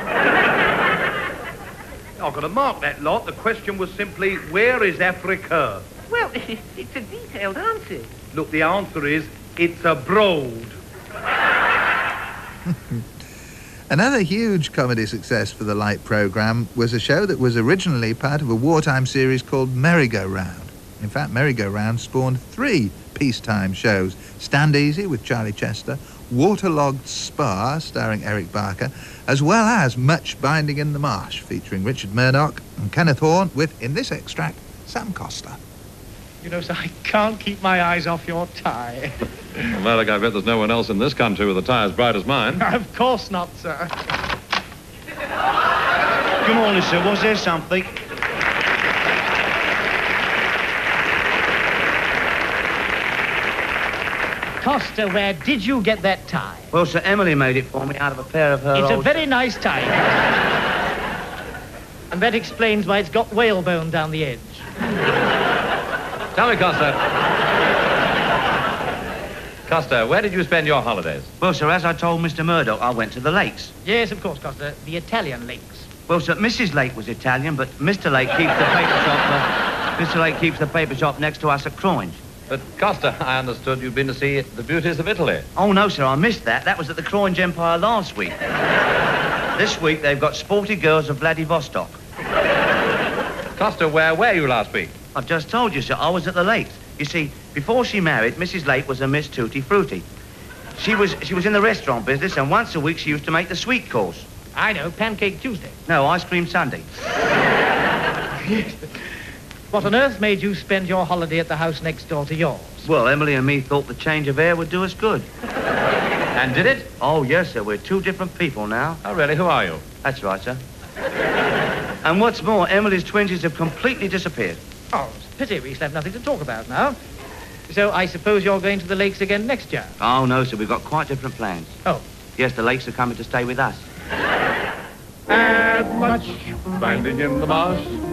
[SPEAKER 29] I've got to mark that lot. The question was simply, where is Africa?
[SPEAKER 28] Well, it's a detailed answer.
[SPEAKER 29] Look, the answer is, it's abroad.
[SPEAKER 2] Another huge comedy success for the Light programme was a show that was originally part of a wartime series called Merry-Go-Round. In fact, Merry-Go-Round spawned three peacetime shows Stand Easy with Charlie Chester, Waterlogged Spa starring Eric Barker, as well as Much Binding in the Marsh featuring Richard Murdoch and Kenneth Horne with, in this extract, Sam Costa.
[SPEAKER 30] You know, sir, I can't keep my eyes off your tie.
[SPEAKER 21] Well, Murdoch, I bet there's no one else in this country with a tie as bright as mine.
[SPEAKER 30] of course not, sir.
[SPEAKER 29] Good morning, sir. Was there something?
[SPEAKER 30] Costa, where did you get that tie?
[SPEAKER 29] Well, Sir Emily made it for me out of a pair of her
[SPEAKER 30] It's a
[SPEAKER 29] old-
[SPEAKER 30] very nice tie. and that explains why it's got whalebone down the edge.
[SPEAKER 21] Tell me, Costa. Costa, where did you spend your holidays?
[SPEAKER 29] Well, sir, as I told Mr. Murdoch, I went to the lakes.
[SPEAKER 30] Yes, of course, Costa. The Italian lakes.
[SPEAKER 29] Well, sir, Mrs. Lake was Italian, but Mr. Lake keeps the paper shop. Uh, Mr. Lake keeps the paper shop next to us at Croydon.
[SPEAKER 21] But, Costa, I understood you'd been to see the beauties of Italy.
[SPEAKER 29] Oh, no, sir, I missed that. That was at the Croydon Empire last week. this week, they've got Sporty Girls of Vladivostok.
[SPEAKER 21] Costa, where were you last week?
[SPEAKER 29] I've just told you, sir, I was at the lakes. You see, before she married, Mrs. Lake was a Miss Tutti Frutti.
[SPEAKER 31] She was she was in the restaurant business, and once a week she used to make the sweet course.
[SPEAKER 30] I know, Pancake Tuesday.
[SPEAKER 31] No, ice cream Sunday.
[SPEAKER 30] What on earth made you spend your holiday at the house next door to yours?
[SPEAKER 31] Well, Emily and me thought the change of air would do us good.
[SPEAKER 30] And did it?
[SPEAKER 31] Oh, yes, sir. We're two different people now.
[SPEAKER 30] Oh, really? Who are you?
[SPEAKER 31] That's right, sir. and what's more, Emily's twinges have completely disappeared.
[SPEAKER 30] Oh, it's a pity we shall have nothing to talk about now. So I suppose you're going to the lakes again next year?
[SPEAKER 31] Oh, no, sir. We've got quite different plans.
[SPEAKER 30] Oh.
[SPEAKER 31] Yes, the lakes are coming to stay with us.
[SPEAKER 32] And much binding in the marsh.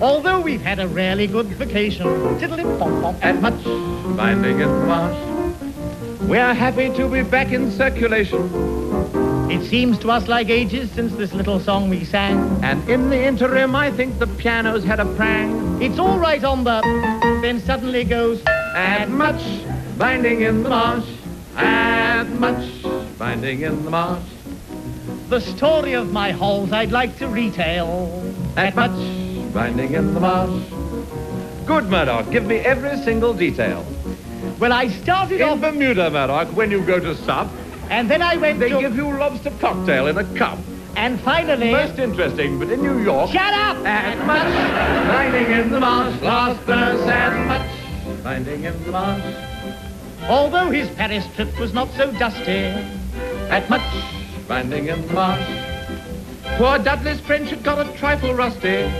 [SPEAKER 30] Although we've had a really good vacation, tiddly-pom-pom,
[SPEAKER 32] And much binding in the marsh. We're happy to be back in circulation.
[SPEAKER 30] It seems to us like ages since this little song we sang.
[SPEAKER 32] And in the interim, I think the piano's had a prang.
[SPEAKER 30] It's all right on the... Then suddenly goes...
[SPEAKER 32] And much binding in the marsh. And much binding in the marsh.
[SPEAKER 30] The story of my halls I'd like to retail.
[SPEAKER 32] And much binding in the marsh. Good, Murdoch. Give me every single detail.
[SPEAKER 30] Well, I started
[SPEAKER 32] In
[SPEAKER 30] off...
[SPEAKER 32] Bermuda, Murdoch, when you go to sup,
[SPEAKER 30] And then I went
[SPEAKER 32] they
[SPEAKER 30] to...
[SPEAKER 32] give you lobster cocktail in a cup.
[SPEAKER 30] And finally...
[SPEAKER 32] Most interesting, but in New York...
[SPEAKER 30] Shut up!
[SPEAKER 32] And much binding in the marsh, lost nurse, and much binding in the marsh.
[SPEAKER 30] Although his Paris trip was not so dusty.
[SPEAKER 32] At much binding in the marsh. Poor Dudley's French had got a trifle rusty.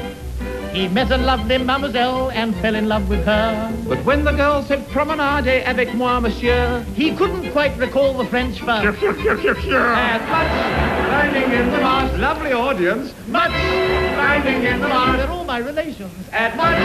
[SPEAKER 30] He met a lovely mademoiselle and fell in love with her.
[SPEAKER 32] But when the girl said promenade avec moi, monsieur,
[SPEAKER 30] He couldn't quite recall the French but...
[SPEAKER 32] at much binding in the marsh, lovely audience, much binding in the marsh,
[SPEAKER 30] They're all my relations.
[SPEAKER 32] at much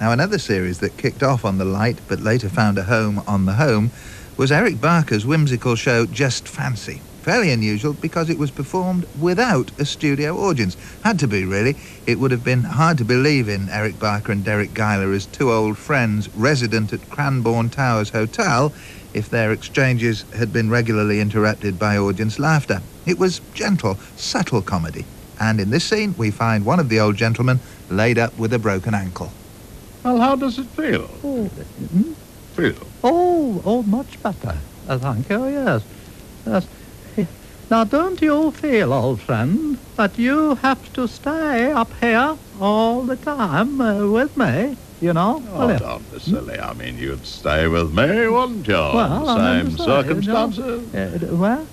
[SPEAKER 2] Now, another series that kicked off on the light but later found a home on the home was Eric Barker's whimsical show Just Fancy. Fairly unusual because it was performed without a studio audience. Had to be, really. It would have been hard to believe in Eric Barker and Deryck Guyler as two old friends resident at Cranbourne Towers Hotel if their exchanges had been regularly interrupted by audience laughter. It was gentle, subtle comedy. And in this scene, we find one of the old gentlemen laid up with a broken ankle.
[SPEAKER 33] Well, how does it feel?
[SPEAKER 34] Oh,
[SPEAKER 33] hmm?
[SPEAKER 34] Oh, oh, much better. Uh, thank you, yes. Yes. Now, don't you feel, old friend, that you have to stay up here all the time uh, with me, you know?
[SPEAKER 33] Oh,
[SPEAKER 34] Well,
[SPEAKER 33] don't be silly. I mean, you'd stay with me, wouldn't you?
[SPEAKER 34] Well, I
[SPEAKER 33] the
[SPEAKER 34] to say,
[SPEAKER 33] same
[SPEAKER 34] you know,
[SPEAKER 33] circumstances.
[SPEAKER 34] uh, well,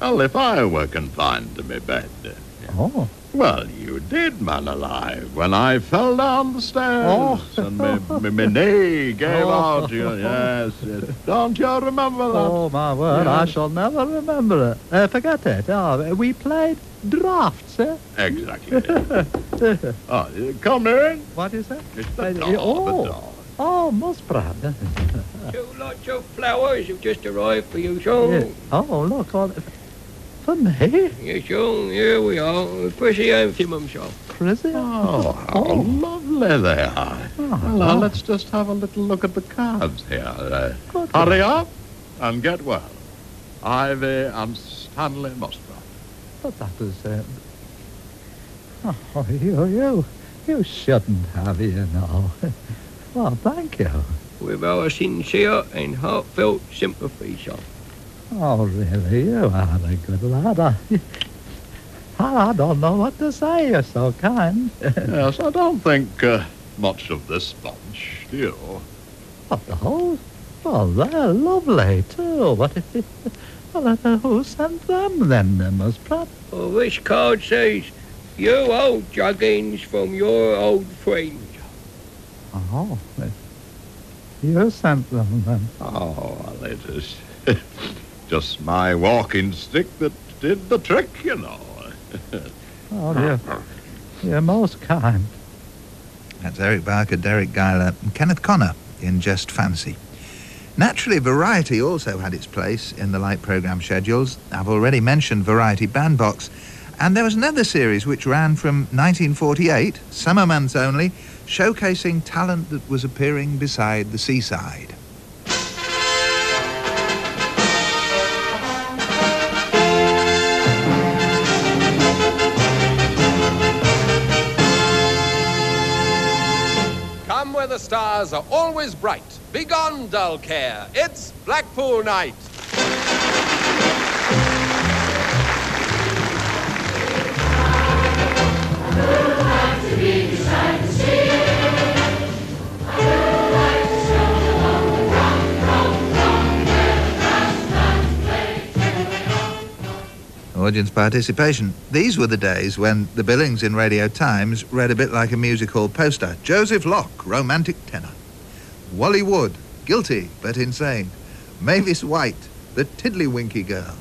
[SPEAKER 33] Well, if I were confined to my bed.
[SPEAKER 34] Oh. Well,
[SPEAKER 33] you did, man alive, when I fell down the stairs
[SPEAKER 34] Oh.
[SPEAKER 33] and my, my, my knee gave
[SPEAKER 34] Oh.
[SPEAKER 33] out. You, yes, yes. Don't you remember that?
[SPEAKER 34] Oh, my word, I shall never remember it. Uh, forget it. Oh, we played drafts, eh?
[SPEAKER 33] Exactly. oh, come in.
[SPEAKER 34] What is that?
[SPEAKER 33] It's the
[SPEAKER 34] Uh,
[SPEAKER 33] dog,
[SPEAKER 34] oh.
[SPEAKER 33] the dog.
[SPEAKER 34] Oh, Muspratt.
[SPEAKER 35] Two lots of flowers have just arrived for you, Sean.
[SPEAKER 34] Yeah. Oh, look, all, me?
[SPEAKER 35] Yes, Sean, here we are. Prissy Empty, Mum, Sean.
[SPEAKER 34] Prissy?
[SPEAKER 33] Oh, how lovely they are. well, now,
[SPEAKER 34] oh.
[SPEAKER 33] let's just have a little look at the cards here. Uh, hurry up and get well. Ivy and Stanley Muspratt.
[SPEAKER 34] But that is, uh, oh, you, you, you shouldn't have, you know. well, thank you.
[SPEAKER 35] With our sincere and heartfelt sympathy, Sean.
[SPEAKER 34] Oh, really, you are a good lad. I, I don't know what to say. You're so kind.
[SPEAKER 33] yes, I don't think uh, much of this bunch, do you?
[SPEAKER 34] But whole? well, they're lovely, too. What, well, uh, who sent them then, uh, Muspratt?
[SPEAKER 35] Oh, this card says, you old juggins from your old friend.
[SPEAKER 34] Oh, you sent them then.
[SPEAKER 33] Oh, well, it is just my walking stick that did the trick, you know.
[SPEAKER 34] Oh, you're, you're most kind.
[SPEAKER 2] That's Eric Barker, Deryck Guyler, and Kenneth Connor in Just Fancy. Naturally, variety also had its place in the light programme schedules. I've already mentioned Variety Bandbox. And there was another series which ran from 1948, summer months only, showcasing talent that was appearing beside the seaside.
[SPEAKER 36] Stars are always bright. Begone, dull care. It's Blackpool night.
[SPEAKER 2] Audience participation. These were the days when the billings in Radio Times read a bit like a music hall poster. Josef Locke, romantic tenor. Wally Wood, guilty but insane. Mavis White, the tiddlywinky girl.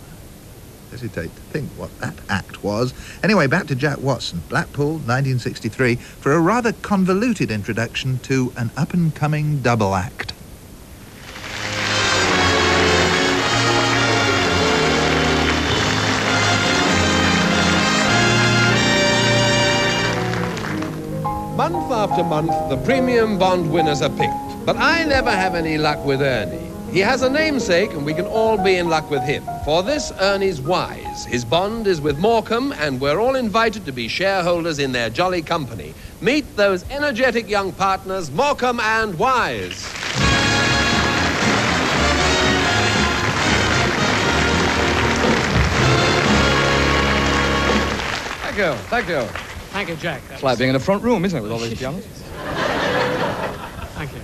[SPEAKER 2] Hesitate to think what that act was. Anyway, back to Jack Watson, Blackpool, 1963, for a rather convoluted introduction to an up-and-coming double act.
[SPEAKER 36] After month, the premium bond winners are picked. But I never have any luck with Ernie. He has a namesake, and we can all be in luck with him. For this, Ernie's wise. His bond is with Morecambe, and we're all invited to be shareholders in their jolly company. Meet those energetic young partners, Morecambe and Wise.
[SPEAKER 37] Thank you, thank you.
[SPEAKER 38] Thank you, Jack.
[SPEAKER 37] It's like being in the front room, isn't it, with all these pianos?
[SPEAKER 38] Thank you.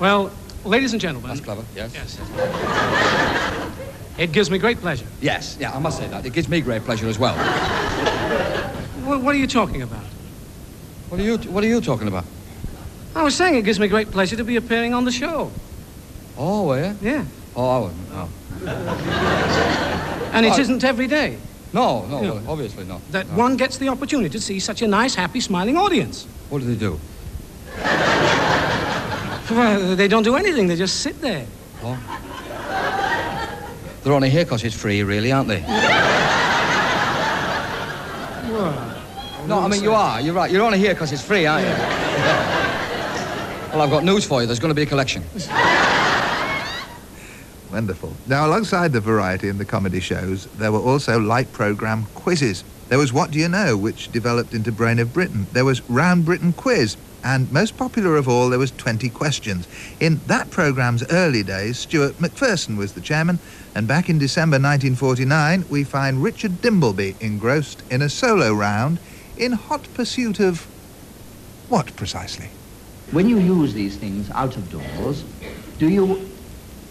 [SPEAKER 38] Well, ladies and gentlemen.
[SPEAKER 37] That's clever, yes.
[SPEAKER 38] Yes. It gives me great pleasure.
[SPEAKER 37] Yes, yeah, I must say that. It gives me great pleasure as well.
[SPEAKER 38] What, what are you talking about?
[SPEAKER 37] What are you, what are you talking about?
[SPEAKER 38] I was saying it gives me great pleasure to be appearing on the show.
[SPEAKER 37] Oh, you?
[SPEAKER 38] Yeah.
[SPEAKER 37] Oh, I wouldn't, no.
[SPEAKER 38] And it
[SPEAKER 37] Oh.
[SPEAKER 38] isn't every day
[SPEAKER 37] No, no, well, obviously not.
[SPEAKER 38] that
[SPEAKER 37] No.
[SPEAKER 38] one gets the opportunity to see such a nice, happy, smiling audience.
[SPEAKER 37] What do they do?
[SPEAKER 38] Well, they don't do anything. They just sit there.
[SPEAKER 37] Oh. They're only here 'cause it's free, really, aren't they? No, I mean, you are. You're right. You're only here 'cause it's free, aren't you? Well, I've got news for you. There's going to be a collection.
[SPEAKER 2] Wonderful. Now, alongside the variety in the comedy shows, there were also light program quizzes. There was What Do You Know, which developed into Brain of Britain. There was Round Britain Quiz. And most popular of all, there was 20 questions. In that programme's early days, Stewart MacPherson was the chairman, and back in December 1949, we find Richard Dimbleby engrossed in a solo round in hot pursuit of what precisely?
[SPEAKER 39] When you use these things out of doors, do you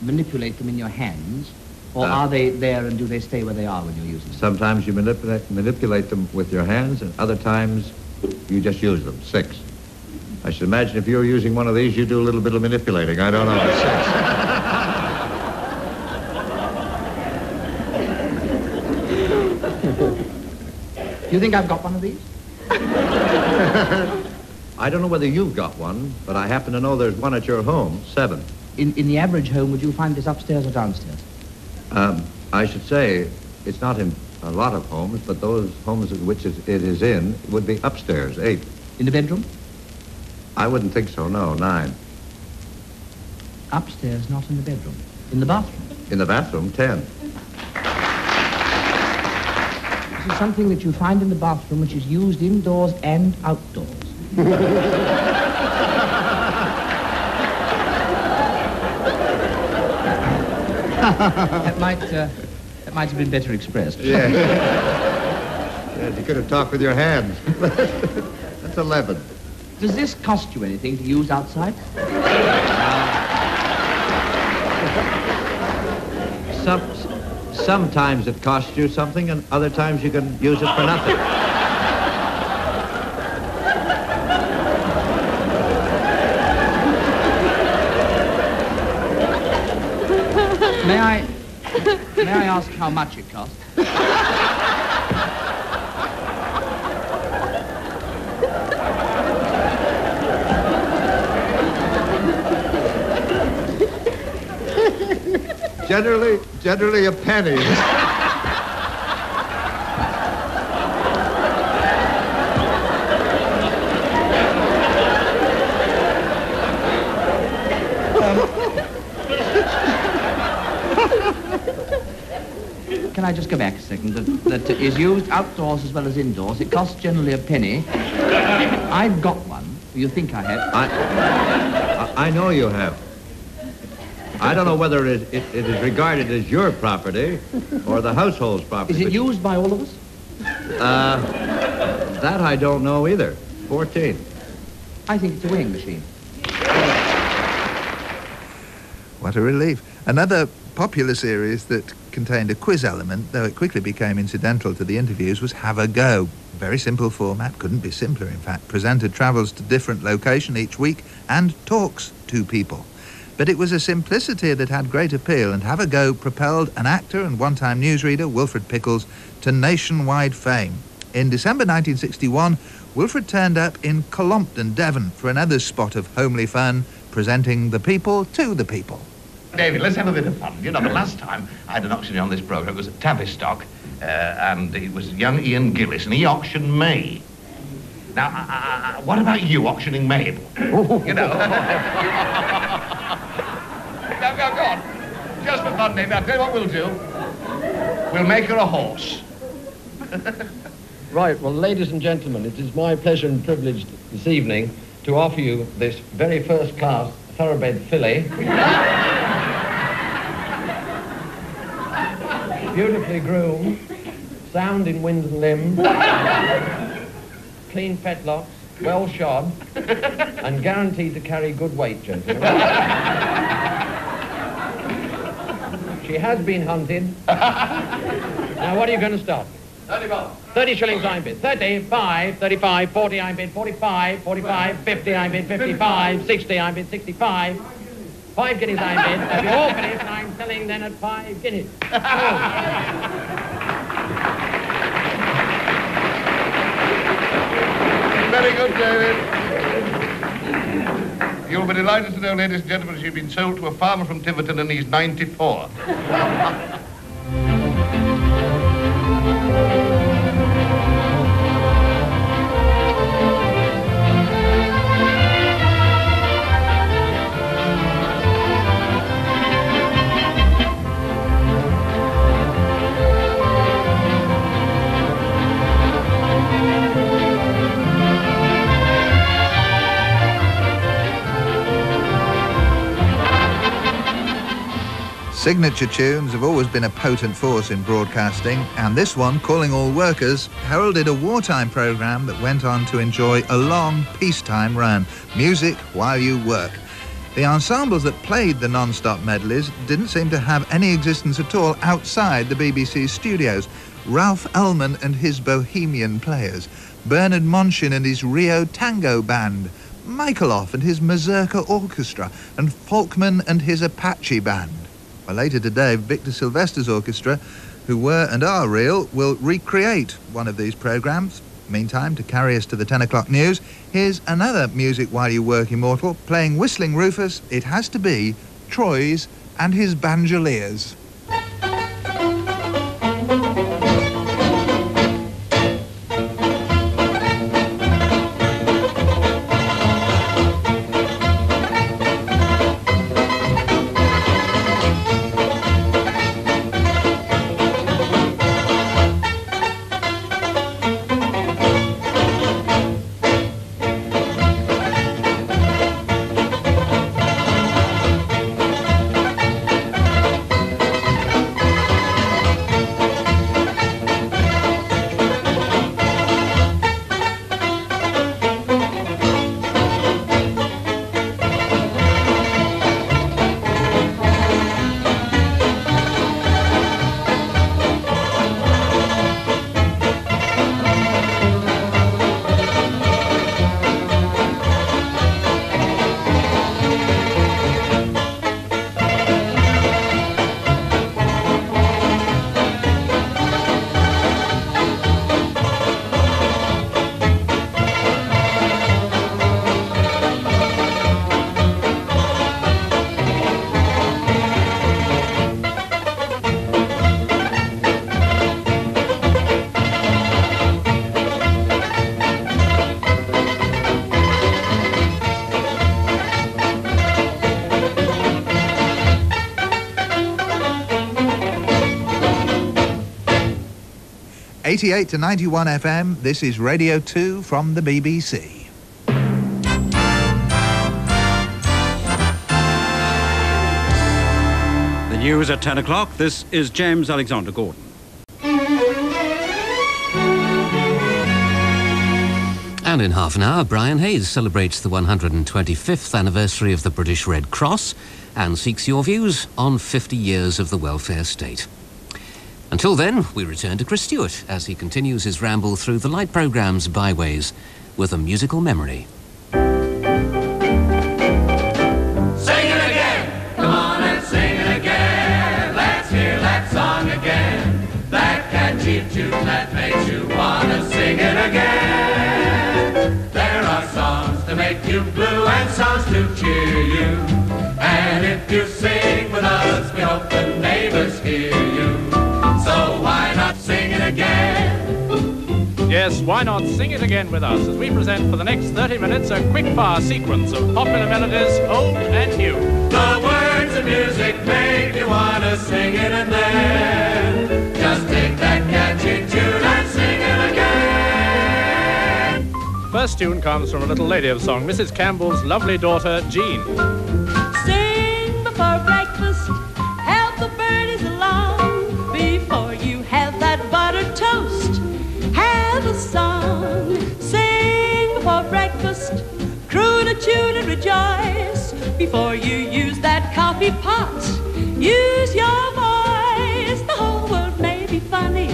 [SPEAKER 39] manipulate them in your hands, or
[SPEAKER 40] Uh,
[SPEAKER 39] are they there and do they stay where they are when you're using them?
[SPEAKER 40] Sometimes you manipulate, manipulate them with your hands, and other times you just use them. Six. I should imagine if you're using one of these, you do a little bit of manipulating. I don't know. Six.
[SPEAKER 39] Do you think I've got one of these?
[SPEAKER 40] I don't know whether you've got one, but I happen to know there's one at your home. Seven.
[SPEAKER 39] In, in the average home, would you find this upstairs or downstairs?
[SPEAKER 40] Um, I should say it's not in a lot of homes, but those homes in which it it is in would be upstairs. Eight.
[SPEAKER 39] In the bedroom?
[SPEAKER 40] I wouldn't think so. No, nine.
[SPEAKER 39] Upstairs, not in the bedroom. In the bathroom?
[SPEAKER 40] In the bathroom, ten.
[SPEAKER 39] This is something that you find in the bathroom which is used indoors and outdoors. that might, uh, that might have been better expressed.
[SPEAKER 40] Yeah. yes, you could have talked with your hands. That's 11.
[SPEAKER 39] Does this cost you anything to use outside?
[SPEAKER 40] Some, sometimes it costs you something, and other times you can use it for nothing.
[SPEAKER 39] May I, may I ask how much it costs?
[SPEAKER 40] Generally, generally a penny.
[SPEAKER 39] I just go back a second? That, that is used outdoors as well as indoors. It costs generally a penny. I've got one. You think I have?
[SPEAKER 40] I, I know you have. I don't know whether it, it, it is regarded as your property or the household's property.
[SPEAKER 39] Is it used by all of us?
[SPEAKER 40] Uh, that I don't know either. 14.
[SPEAKER 39] I think it's a weighing machine.
[SPEAKER 2] What a relief. Another popular series that contained a quiz element, though it quickly became incidental to the interviews, was Have a Go. Very simple format, couldn't be simpler in fact. Presenter travels to different location each week and talks to people. But it was a simplicity that had great appeal, and Have a Go propelled an actor and one-time newsreader, Wilfred Pickles, to nationwide fame. In December 1961, Wilfred turned up in Cullompton, Devon, for another spot of homely fun, presenting the people to the people.
[SPEAKER 41] David, let's have a bit of fun. You know, the last time I had an auctioneer on this programme, it was at Tavistock, uh, and it was young Ian Gillis, and he auctioned me. Now, uh, uh, what about you auctioning Mabel? you know. now, now, go on. Just for fun, David, I'll tell you what we'll do. We'll make her a horse.
[SPEAKER 42] Right, well, ladies and gentlemen, it is my pleasure and privilege this evening to offer you this very first-class thoroughbred filly. Beautifully groomed, sound in wind and limb, clean fetlocks, well shod, and guaranteed to carry good weight, gentlemen. she has been hunted. Now, what are you going to stop? 30 shillings I bid. 35, 35, 40 I bid, 45, 45, 50 I bid, 55, 60 I bid, 65. Five guineas I bid. Have you all finished? I'm selling then at five guineas.
[SPEAKER 41] Very good, David. You'll be delighted to know, ladies and gentlemen, she's been sold to a farmer from Tiverton and he's 94.
[SPEAKER 2] Signature tunes have always been a potent force in broadcasting, and this one, Calling All Workers, heralded a wartime program that went on to enjoy a long peacetime run. Music while you work. The ensembles that played the non-stop medleys didn't seem to have any existence at all outside the BBC's studios. Ralph Elman and his Bohemian Players, Bernard Monshin and his Rio Tango Band, Michaeloff and his Mazurka Orchestra, and Falkman and his Apache Band. Well, later today, Victor Silvester's orchestra, who were and are real, will recreate one of these programmes. Meantime, to carry us to the 10 o'clock news, here's another Music While You Work Immortal playing Whistling Rufus. It has to be Troise and his Banjoliers. 88 to 91 FM, this is Radio 2 from the BBC.
[SPEAKER 20] The news at 10 o'clock. This is James Alexander Gordon.
[SPEAKER 43] And in half an hour, Brian Hayes celebrates the 125th anniversary of the British Red Cross and seeks your views on 50 years of the welfare state. Until then, we return to Chris Stuart as he continues his ramble through the light program's byways with a musical memory.
[SPEAKER 44] Tune that makes you wanna sing it again. There are songs to make you blue and songs to cheer you. And if you sing with us,
[SPEAKER 42] Yes, why not sing it again with us as we present for the next 30 minutes a quick fire sequence of popular melodies, old and new.
[SPEAKER 44] The words of music make you wanna sing it and then just take that catchy tune and sing it again.
[SPEAKER 42] First tune comes from a little lady of song, Mrs. Campbell's lovely daughter, Jean.
[SPEAKER 45] Tune and rejoice. Before you use that coffee pot, use your voice. The whole world may be funny,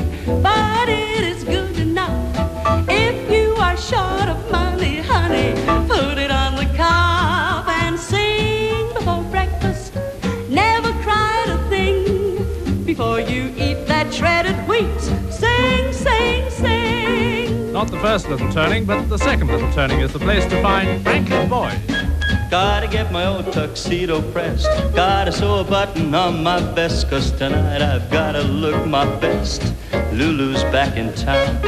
[SPEAKER 45] but it is good enough. If you are short of money, honey, put it on the cob and sing before breakfast. Never cried a thing before you eat that shredded wheat. Sing, sing, sing.
[SPEAKER 42] Not the first little turning, but the second little turning is the place to find Franklin Boyd.
[SPEAKER 46] Gotta get my old tuxedo pressed. Gotta sew a button on my vest, cause tonight I've gotta look my best. Lulu's back in town.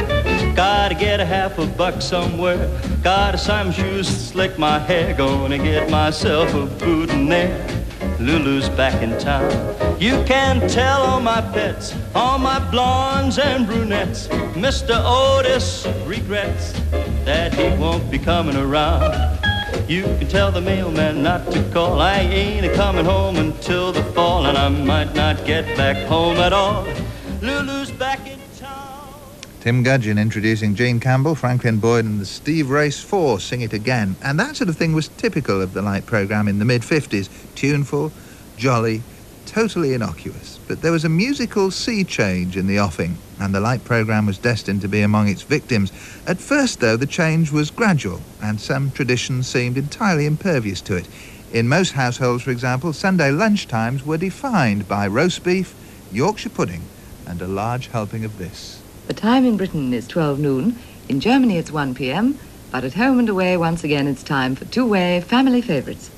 [SPEAKER 46] Gotta get a half a buck somewhere. Gotta sign my shoes, slick my hair. Gonna get myself a boutonniere. Lulu's back in town. You can tell all my pets, all my blondes and brunettes. Mr. Otis regrets that he won't be coming around. You can tell the mailman not to call. I ain't a coming home until the fall, and I might not get back home at all. Lulu's back in
[SPEAKER 2] Tim Gudgin introducing Jean Campbell, Franklin Boyd, and the Steve Race Four Sing It Again. And that sort of thing was typical of the Light programme in the mid 50s. Tuneful, jolly, totally innocuous. But there was a musical sea change in the offing, and the Light programme was destined to be among its victims. At first, though, the change was gradual, and some traditions seemed entirely impervious to it. In most households, for example, Sunday lunchtimes were defined by roast beef, Yorkshire pudding, and a large helping of this.
[SPEAKER 47] The time in Britain is 12 noon. In Germany, it's 1 p.m. But at home and away, once again, it's time for two-way family favorites.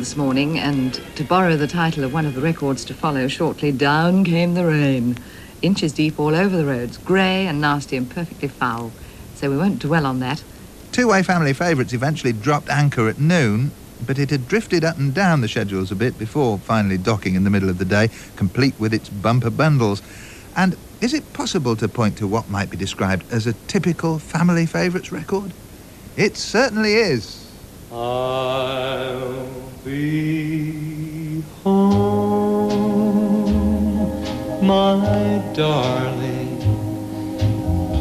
[SPEAKER 47] This morning, and to borrow the title of one of the records to follow shortly, down came the rain. Inches deep all over the roads, grey and nasty and perfectly foul. So we won't dwell on that.
[SPEAKER 2] Two-way family favourites eventually dropped anchor at noon, but it had drifted up and down the schedules a bit before finally docking in the middle of the day, complete with its bumper bundles. And is it possible to point to what might be described as a typical family favourites record? It certainly is.
[SPEAKER 44] I'll be home, my darling.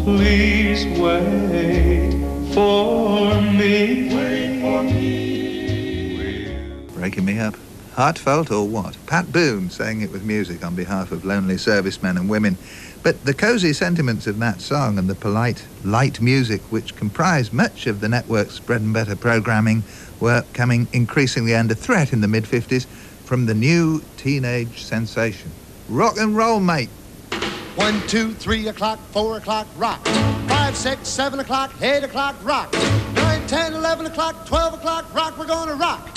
[SPEAKER 44] Please wait for me. Wait for me.
[SPEAKER 2] Breaking me up. Heartfelt or what? Pat Boone sang it with music on behalf of lonely servicemen and women. But the cosy sentiments of that song and the polite, light music which comprise much of the network's bread and butter programming were coming increasingly under threat in the mid 50s from the new teenage sensation. Rock and roll, mate.
[SPEAKER 10] One, two, three o'clock, four o'clock, rock. Five, six, seven o'clock, eight o'clock, rock. Nine, ten, eleven o'clock, twelve o'clock, rock. We're gonna rock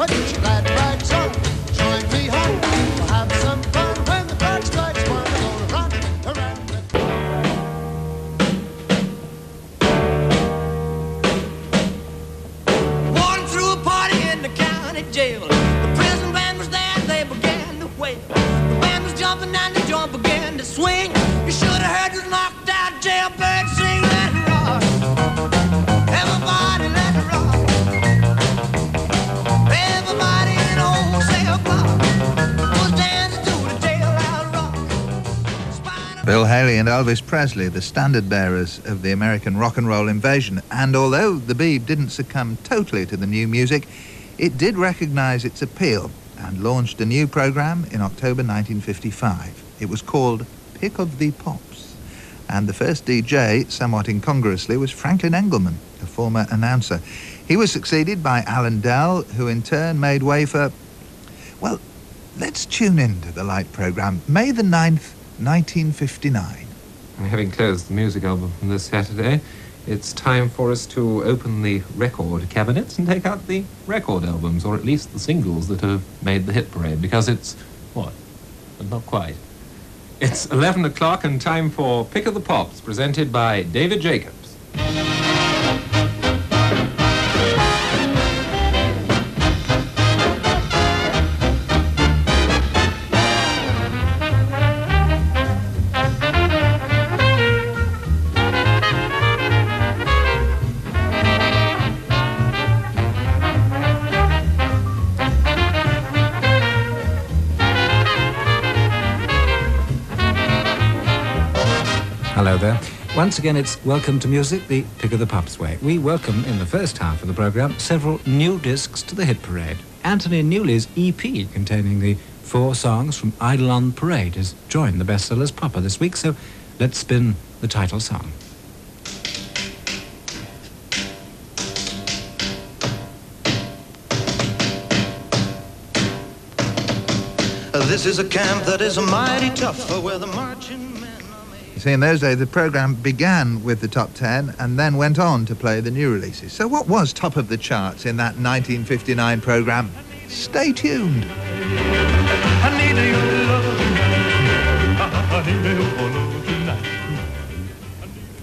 [SPEAKER 10] Well, get your glad rags on, join me home. We'll have some fun
[SPEAKER 46] swing. You should have heard knocked out jailbird sing. Let it rock. Everybody let it rock. Everybody in cell block was dancing to the rock.
[SPEAKER 2] Bill Haley and Elvis Presley, the standard bearers of the American rock and roll invasion. And although the Beeb didn't succumb totally to the new music, it did recognize its appeal and launched a new program in October 1955. It was called Pick of the Pops. And the first DJ, somewhat incongruously, was Franklin Engelman, a former announcer. He was succeeded by Alan Dell, who in turn made way for. Well, let's tune in to the Light program, May the 9th, 1959.
[SPEAKER 44] Having closed the music album from this Saturday, it's time for us to open the record cabinets and take out the record albums, or at least the singles that have made the hit parade, because it's what? Not quite. It's 11 o'clock and time for Pick of the Pops, presented by David Jacobs.
[SPEAKER 34] Once again, it's Welcome to Music, the Pick of the Pops way. We welcome, in the first half of the programme, several new discs to the hit parade. Anthony Newley's EP, containing the four songs from Idle on Parade, has joined the bestsellers proper this week, so let's spin the title song.
[SPEAKER 46] This is a camp that is mighty tough where the marching
[SPEAKER 2] You see, in those days, the program began with the top 10 and then went on to play the new releases. So, what was top of the charts in that 1959 program? Stay tuned.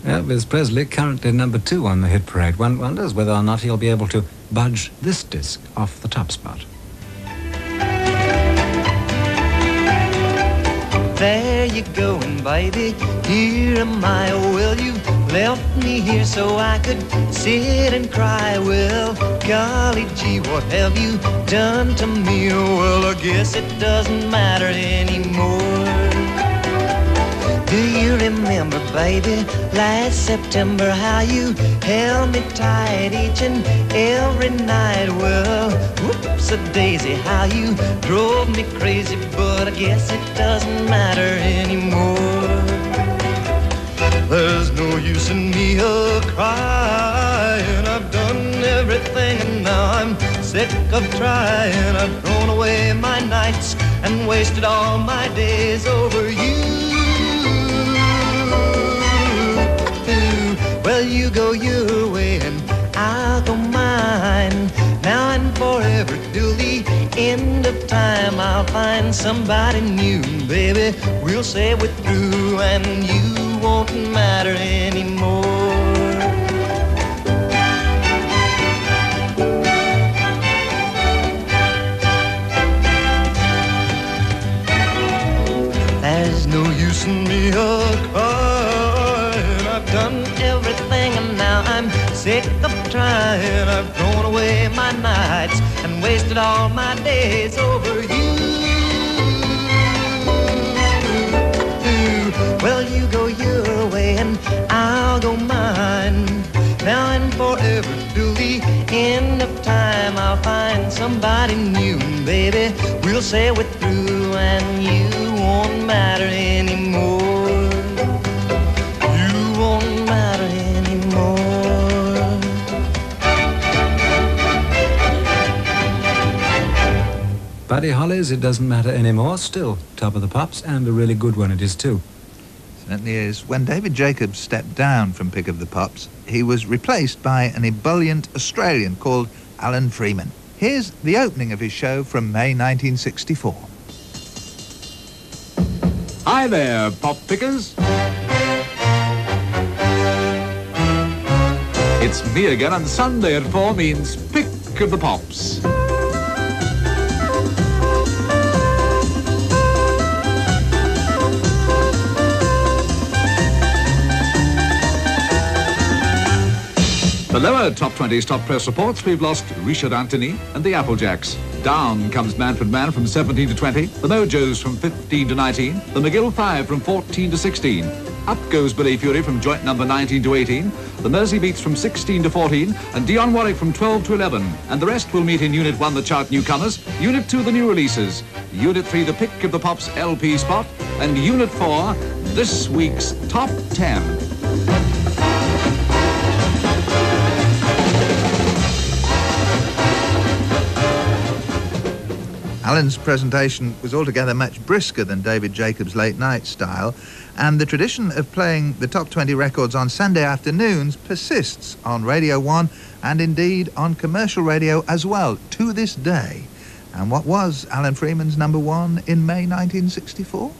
[SPEAKER 34] Elvis Presley currently number two on the hit parade. One wonders whether or not he'll be able to budge this disc off the top spot.
[SPEAKER 46] There you go, going, baby. Here am I. Well, you left me here so I could sit and cry. Well, golly gee, what have you done to me? Oh, well, I guess it doesn't matter anymore. Do you remember, baby, last September how you held me tight each and every night? Well, whoops a daisy, how you drove me crazy, but I guess it doesn't matter anymore. There's no use in me a crying. I've done everything and now I'm sick of trying. I've thrown away my nights and wasted all my days over you. You go your way and I'll go mine. Now and forever till the end of time, I'll find somebody new, baby. We'll say we're through and you won't matter anymore. I've thrown away my nights and wasted all my days over you. Well, you go your way and I'll go mine. Now and forever till the end of time, I'll find somebody new, baby. We'll say we're through and you won't matter anymore.
[SPEAKER 34] Buddy Holly's It Doesn't Matter Anymore, still top of the pops, and a really good one it is too.
[SPEAKER 2] Certainly is. When David Jacobs stepped down from Pick of the Pops, he was replaced by an ebullient Australian called Alan Freeman. Here's the opening of his show from May 1964.
[SPEAKER 48] Hi there, pop pickers. It's me again, and Sunday at 4 means pick of the pops. The lower top 20's top press reports, we've lost Richard Anthony and the Applejacks. Down comes Manfred Mann from 17 to 20, the Mojos from 15 to 19, the Migil 5 from 14 to 16. Up goes Billy Fury from joint number 19 to 18, the Merseybeats from 16 to 14, and Dionne Warwick from 12 to 11. And the rest will meet in Unit 1, the chart newcomers, Unit 2, the new releases, Unit 3, the pick of the Pops LP spot, and Unit 4, this week's top 10.
[SPEAKER 2] Alan's presentation was altogether much brisker than David Jacobs' late night style, and the tradition of playing the top 20 records on Sunday afternoons persists on Radio 1 and indeed on commercial radio as well to this day. And what was Alan Freeman's number one in May 1964?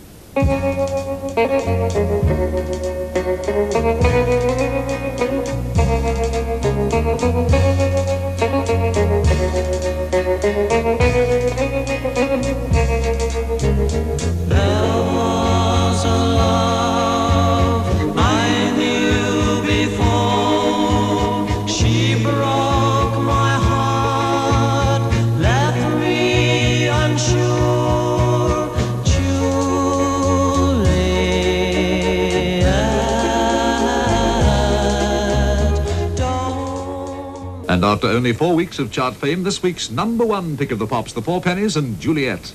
[SPEAKER 48] After only four weeks of chart fame, this week's number one pick of the pops, the Four Pennies and Juliet.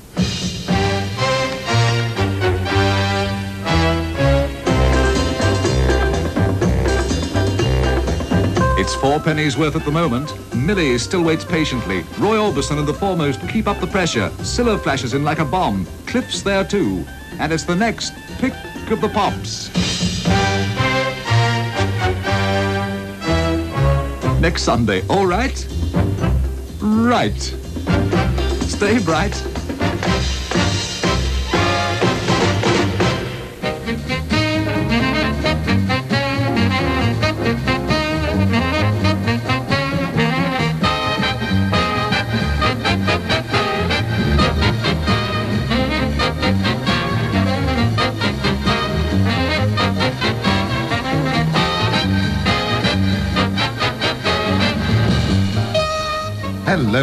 [SPEAKER 48] It's four pennies worth at the moment. Millie still waits patiently. Roy Orbison and the Fourmost keep up the pressure. Cilla flashes in like a bomb. Cliff's there too. And it's the next pick of the pops. Next Sunday, all right? Right. Stay bright.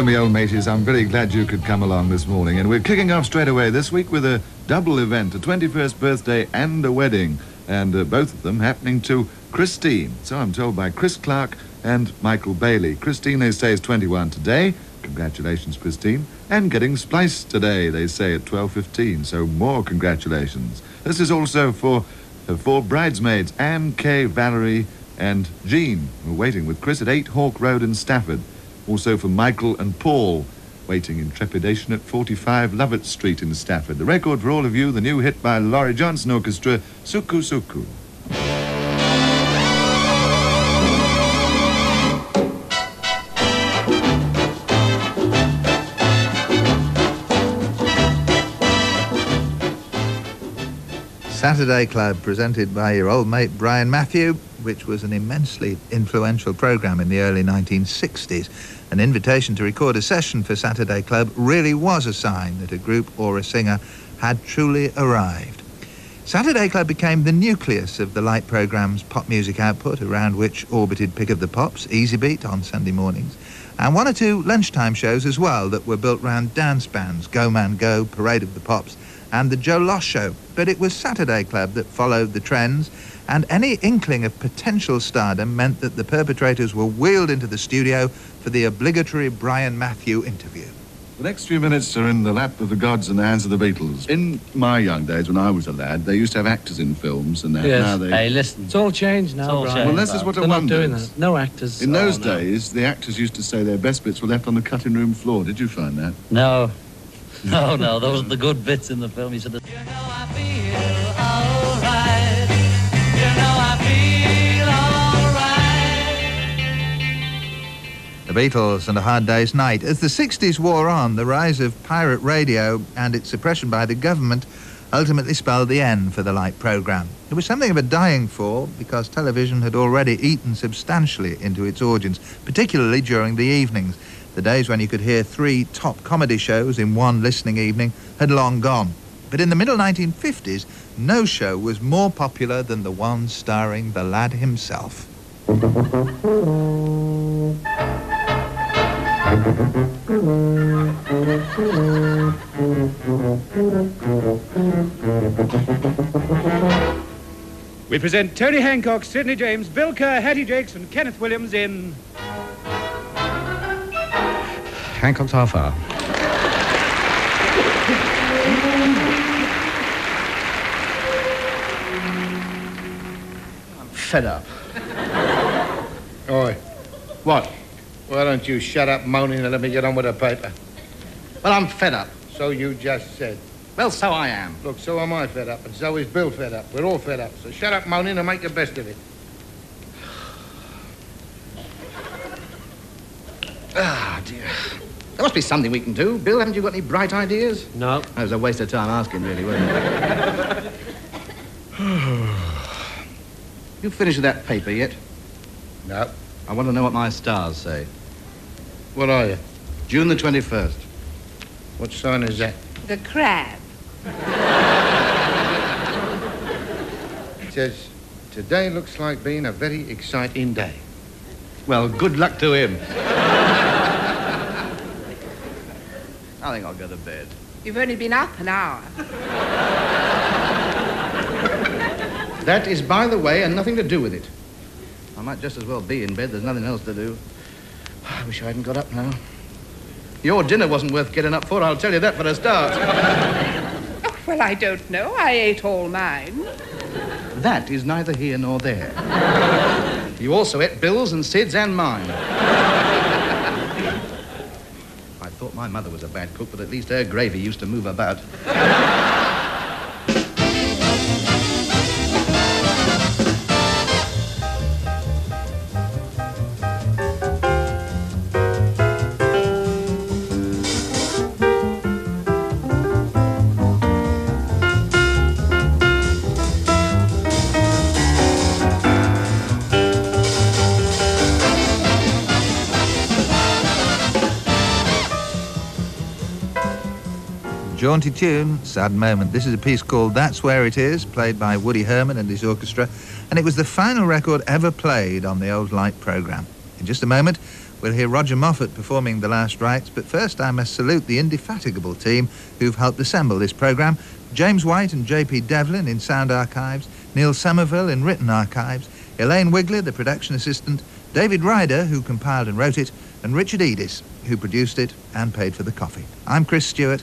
[SPEAKER 49] Me old mateys. I'm very glad you could come along this morning. And we're kicking off straight away this week with a double event, a 21st birthday and a wedding. And uh, both of them happening to Christine. So I'm told by Chris Clark and Michael Bailey. Christine, they say, is 21 today. Congratulations, Christine. And getting spliced today, they say, at 12.15. So more congratulations. This is also for uh, four bridesmaids, Anne, Kay, Valerie, and Jean, who are waiting with Chris at 8 Hawk Road in Stafford. Also for Michael and Paul, waiting in trepidation at 45 Lovett Street in Stafford. The record for all of you, the new hit by Laurie Johnson Orchestra, Sucu Sucu.
[SPEAKER 2] Saturday Club, presented by your old mate Brian Matthew, which was an immensely influential program in the early 1960s. An invitation to record a session for Saturday Club really was a sign that a group or a singer had truly arrived. Saturday Club became the nucleus of the light program's pop music output, around which orbited Pick of the Pops, Easy Beat on Sunday mornings, and one or two lunchtime shows as well that were built round dance bands, Go Man Go, Parade of the Pops, and the Joe Loss Show. But it was Saturday Club that followed the trends, and any inkling of potential stardom meant that the perpetrators were wheeled into the studio for the obligatory Brian Matthew interview.
[SPEAKER 49] The next few minutes are in the lap of the gods and the hands of the Beatles. In my young days, when I was a lad, they used to have actors in films, and that.
[SPEAKER 38] Yes.
[SPEAKER 49] now they.
[SPEAKER 38] Hey, listen. It's all changed now,
[SPEAKER 49] It's all
[SPEAKER 38] Brian.
[SPEAKER 49] changed. Well, this is what I
[SPEAKER 38] They're not
[SPEAKER 49] wondered.
[SPEAKER 38] doing that. No actors.
[SPEAKER 49] In those
[SPEAKER 38] Oh, no.
[SPEAKER 49] days, the actors used to say their best bits were left on the cutting room floor. Did you find that?
[SPEAKER 50] No. No, no, those are the good bits in the film. He said,
[SPEAKER 46] You know
[SPEAKER 2] The Beatles and A Hard Day's Night. As the 60s wore on, the rise of pirate radio and its suppression by the government ultimately spelled the end for the light programme. It was something of a dying fall because television had already eaten substantially into its audience, particularly during the evenings. The days when you could hear three top comedy shows in one listening evening had long gone. But in the middle 1950s, no show was more popular than the one starring the lad himself.
[SPEAKER 51] We present Tony Hancock, Sidney James, Bill Kerr, Hattie Jacques, and Kenneth Williams in
[SPEAKER 52] Hancock's half hour.
[SPEAKER 10] Fed up. Oi. What? Why don't you shut up moaning and let me get on with the paper?
[SPEAKER 39] Well, I'm fed up.
[SPEAKER 10] So you just said.
[SPEAKER 39] Well, so I am.
[SPEAKER 10] Look, so am I fed up, and so is Bill fed up. We're all fed up. So shut up moaning and make the best of it.
[SPEAKER 39] Ah, dear. There must be something we can do. Bill, haven't you got any bright ideas?
[SPEAKER 50] No.
[SPEAKER 39] That was a waste of time asking, really, wasn't it? you finished with that paper yet?
[SPEAKER 10] No.
[SPEAKER 39] I want to know what my stars say.
[SPEAKER 10] What are you?
[SPEAKER 39] June the 21st.
[SPEAKER 10] What sign is that?
[SPEAKER 53] The crab.
[SPEAKER 10] It says, today looks like being a very exciting day.
[SPEAKER 39] Well, good luck to him. I think I'll go to bed.
[SPEAKER 53] You've only been up an hour.
[SPEAKER 39] That is by the way and nothing to do with it. I might just as well be in bed. There's nothing else to do. I wish I hadn't got up now. Your dinner wasn't worth getting up for, I'll tell you that for a start.
[SPEAKER 53] Oh, well, I don't know. I ate all mine.
[SPEAKER 39] That is neither here nor there. You also ate Bill's and Sid's and mine. I thought my mother was a bad cook, but at least her gravy used to move about.
[SPEAKER 2] Jaunty tune, sad moment. This is a piece called That's Where It Is, played by Woody Herman and his orchestra, and it was the final record ever played on the Old Light programme. In just a moment, we'll hear Roger Moffat performing The Last Rites, but first I must salute the indefatigable team who've helped assemble this programme. James White and J.P. Devlin in sound archives, Neil Somerville in written archives, Elaine Wiggler, the production assistant, David Ryder, who compiled and wrote it, and Richard Edis, who produced it and paid for the coffee. I'm Chris Stuart,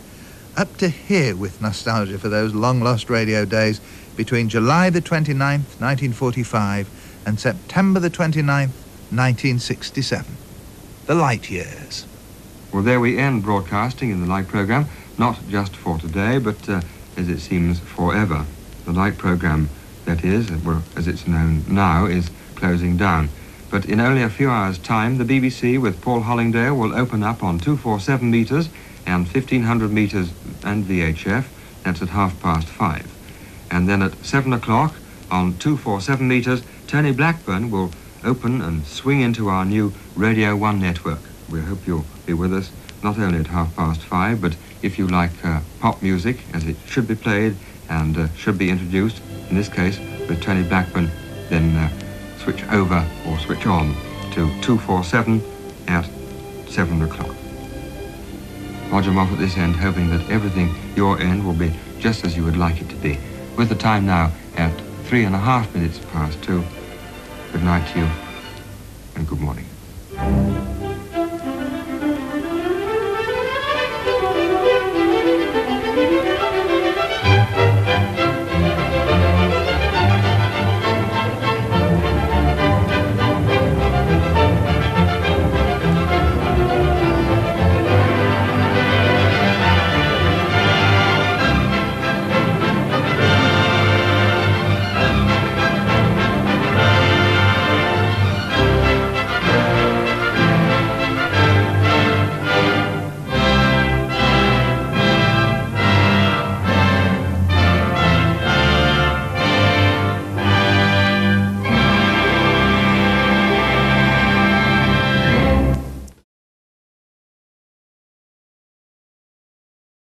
[SPEAKER 2] up to here with nostalgia for those long-lost radio days between July the 29th, 1945, and September the 29th, 1967. The light years.
[SPEAKER 54] Well, there we end broadcasting in the Light programme, not just for today, but uh, as it seems forever. The Light programme, that is, well, as it's known now, is closing down. But in only a few hours' time, the BBC with Paul Hollingdale will open up on 247 metres and 1500 metres and VHF. That's at half past five. And then at seven o'clock on 247 metres, Tony Blackburn will open and swing into our new Radio 1 network. We hope you'll be with us not only at half past five, but if you like uh, pop music, as it should be played and uh, should be introduced, in this case with Tony Blackburn, then uh, switch over or switch on to 247 at 7 o'clock. Roger Moffat at this end, hoping that everything your end will be just as you would like it to be. With the time now at three and a half minutes past two. Good night to you and good morning.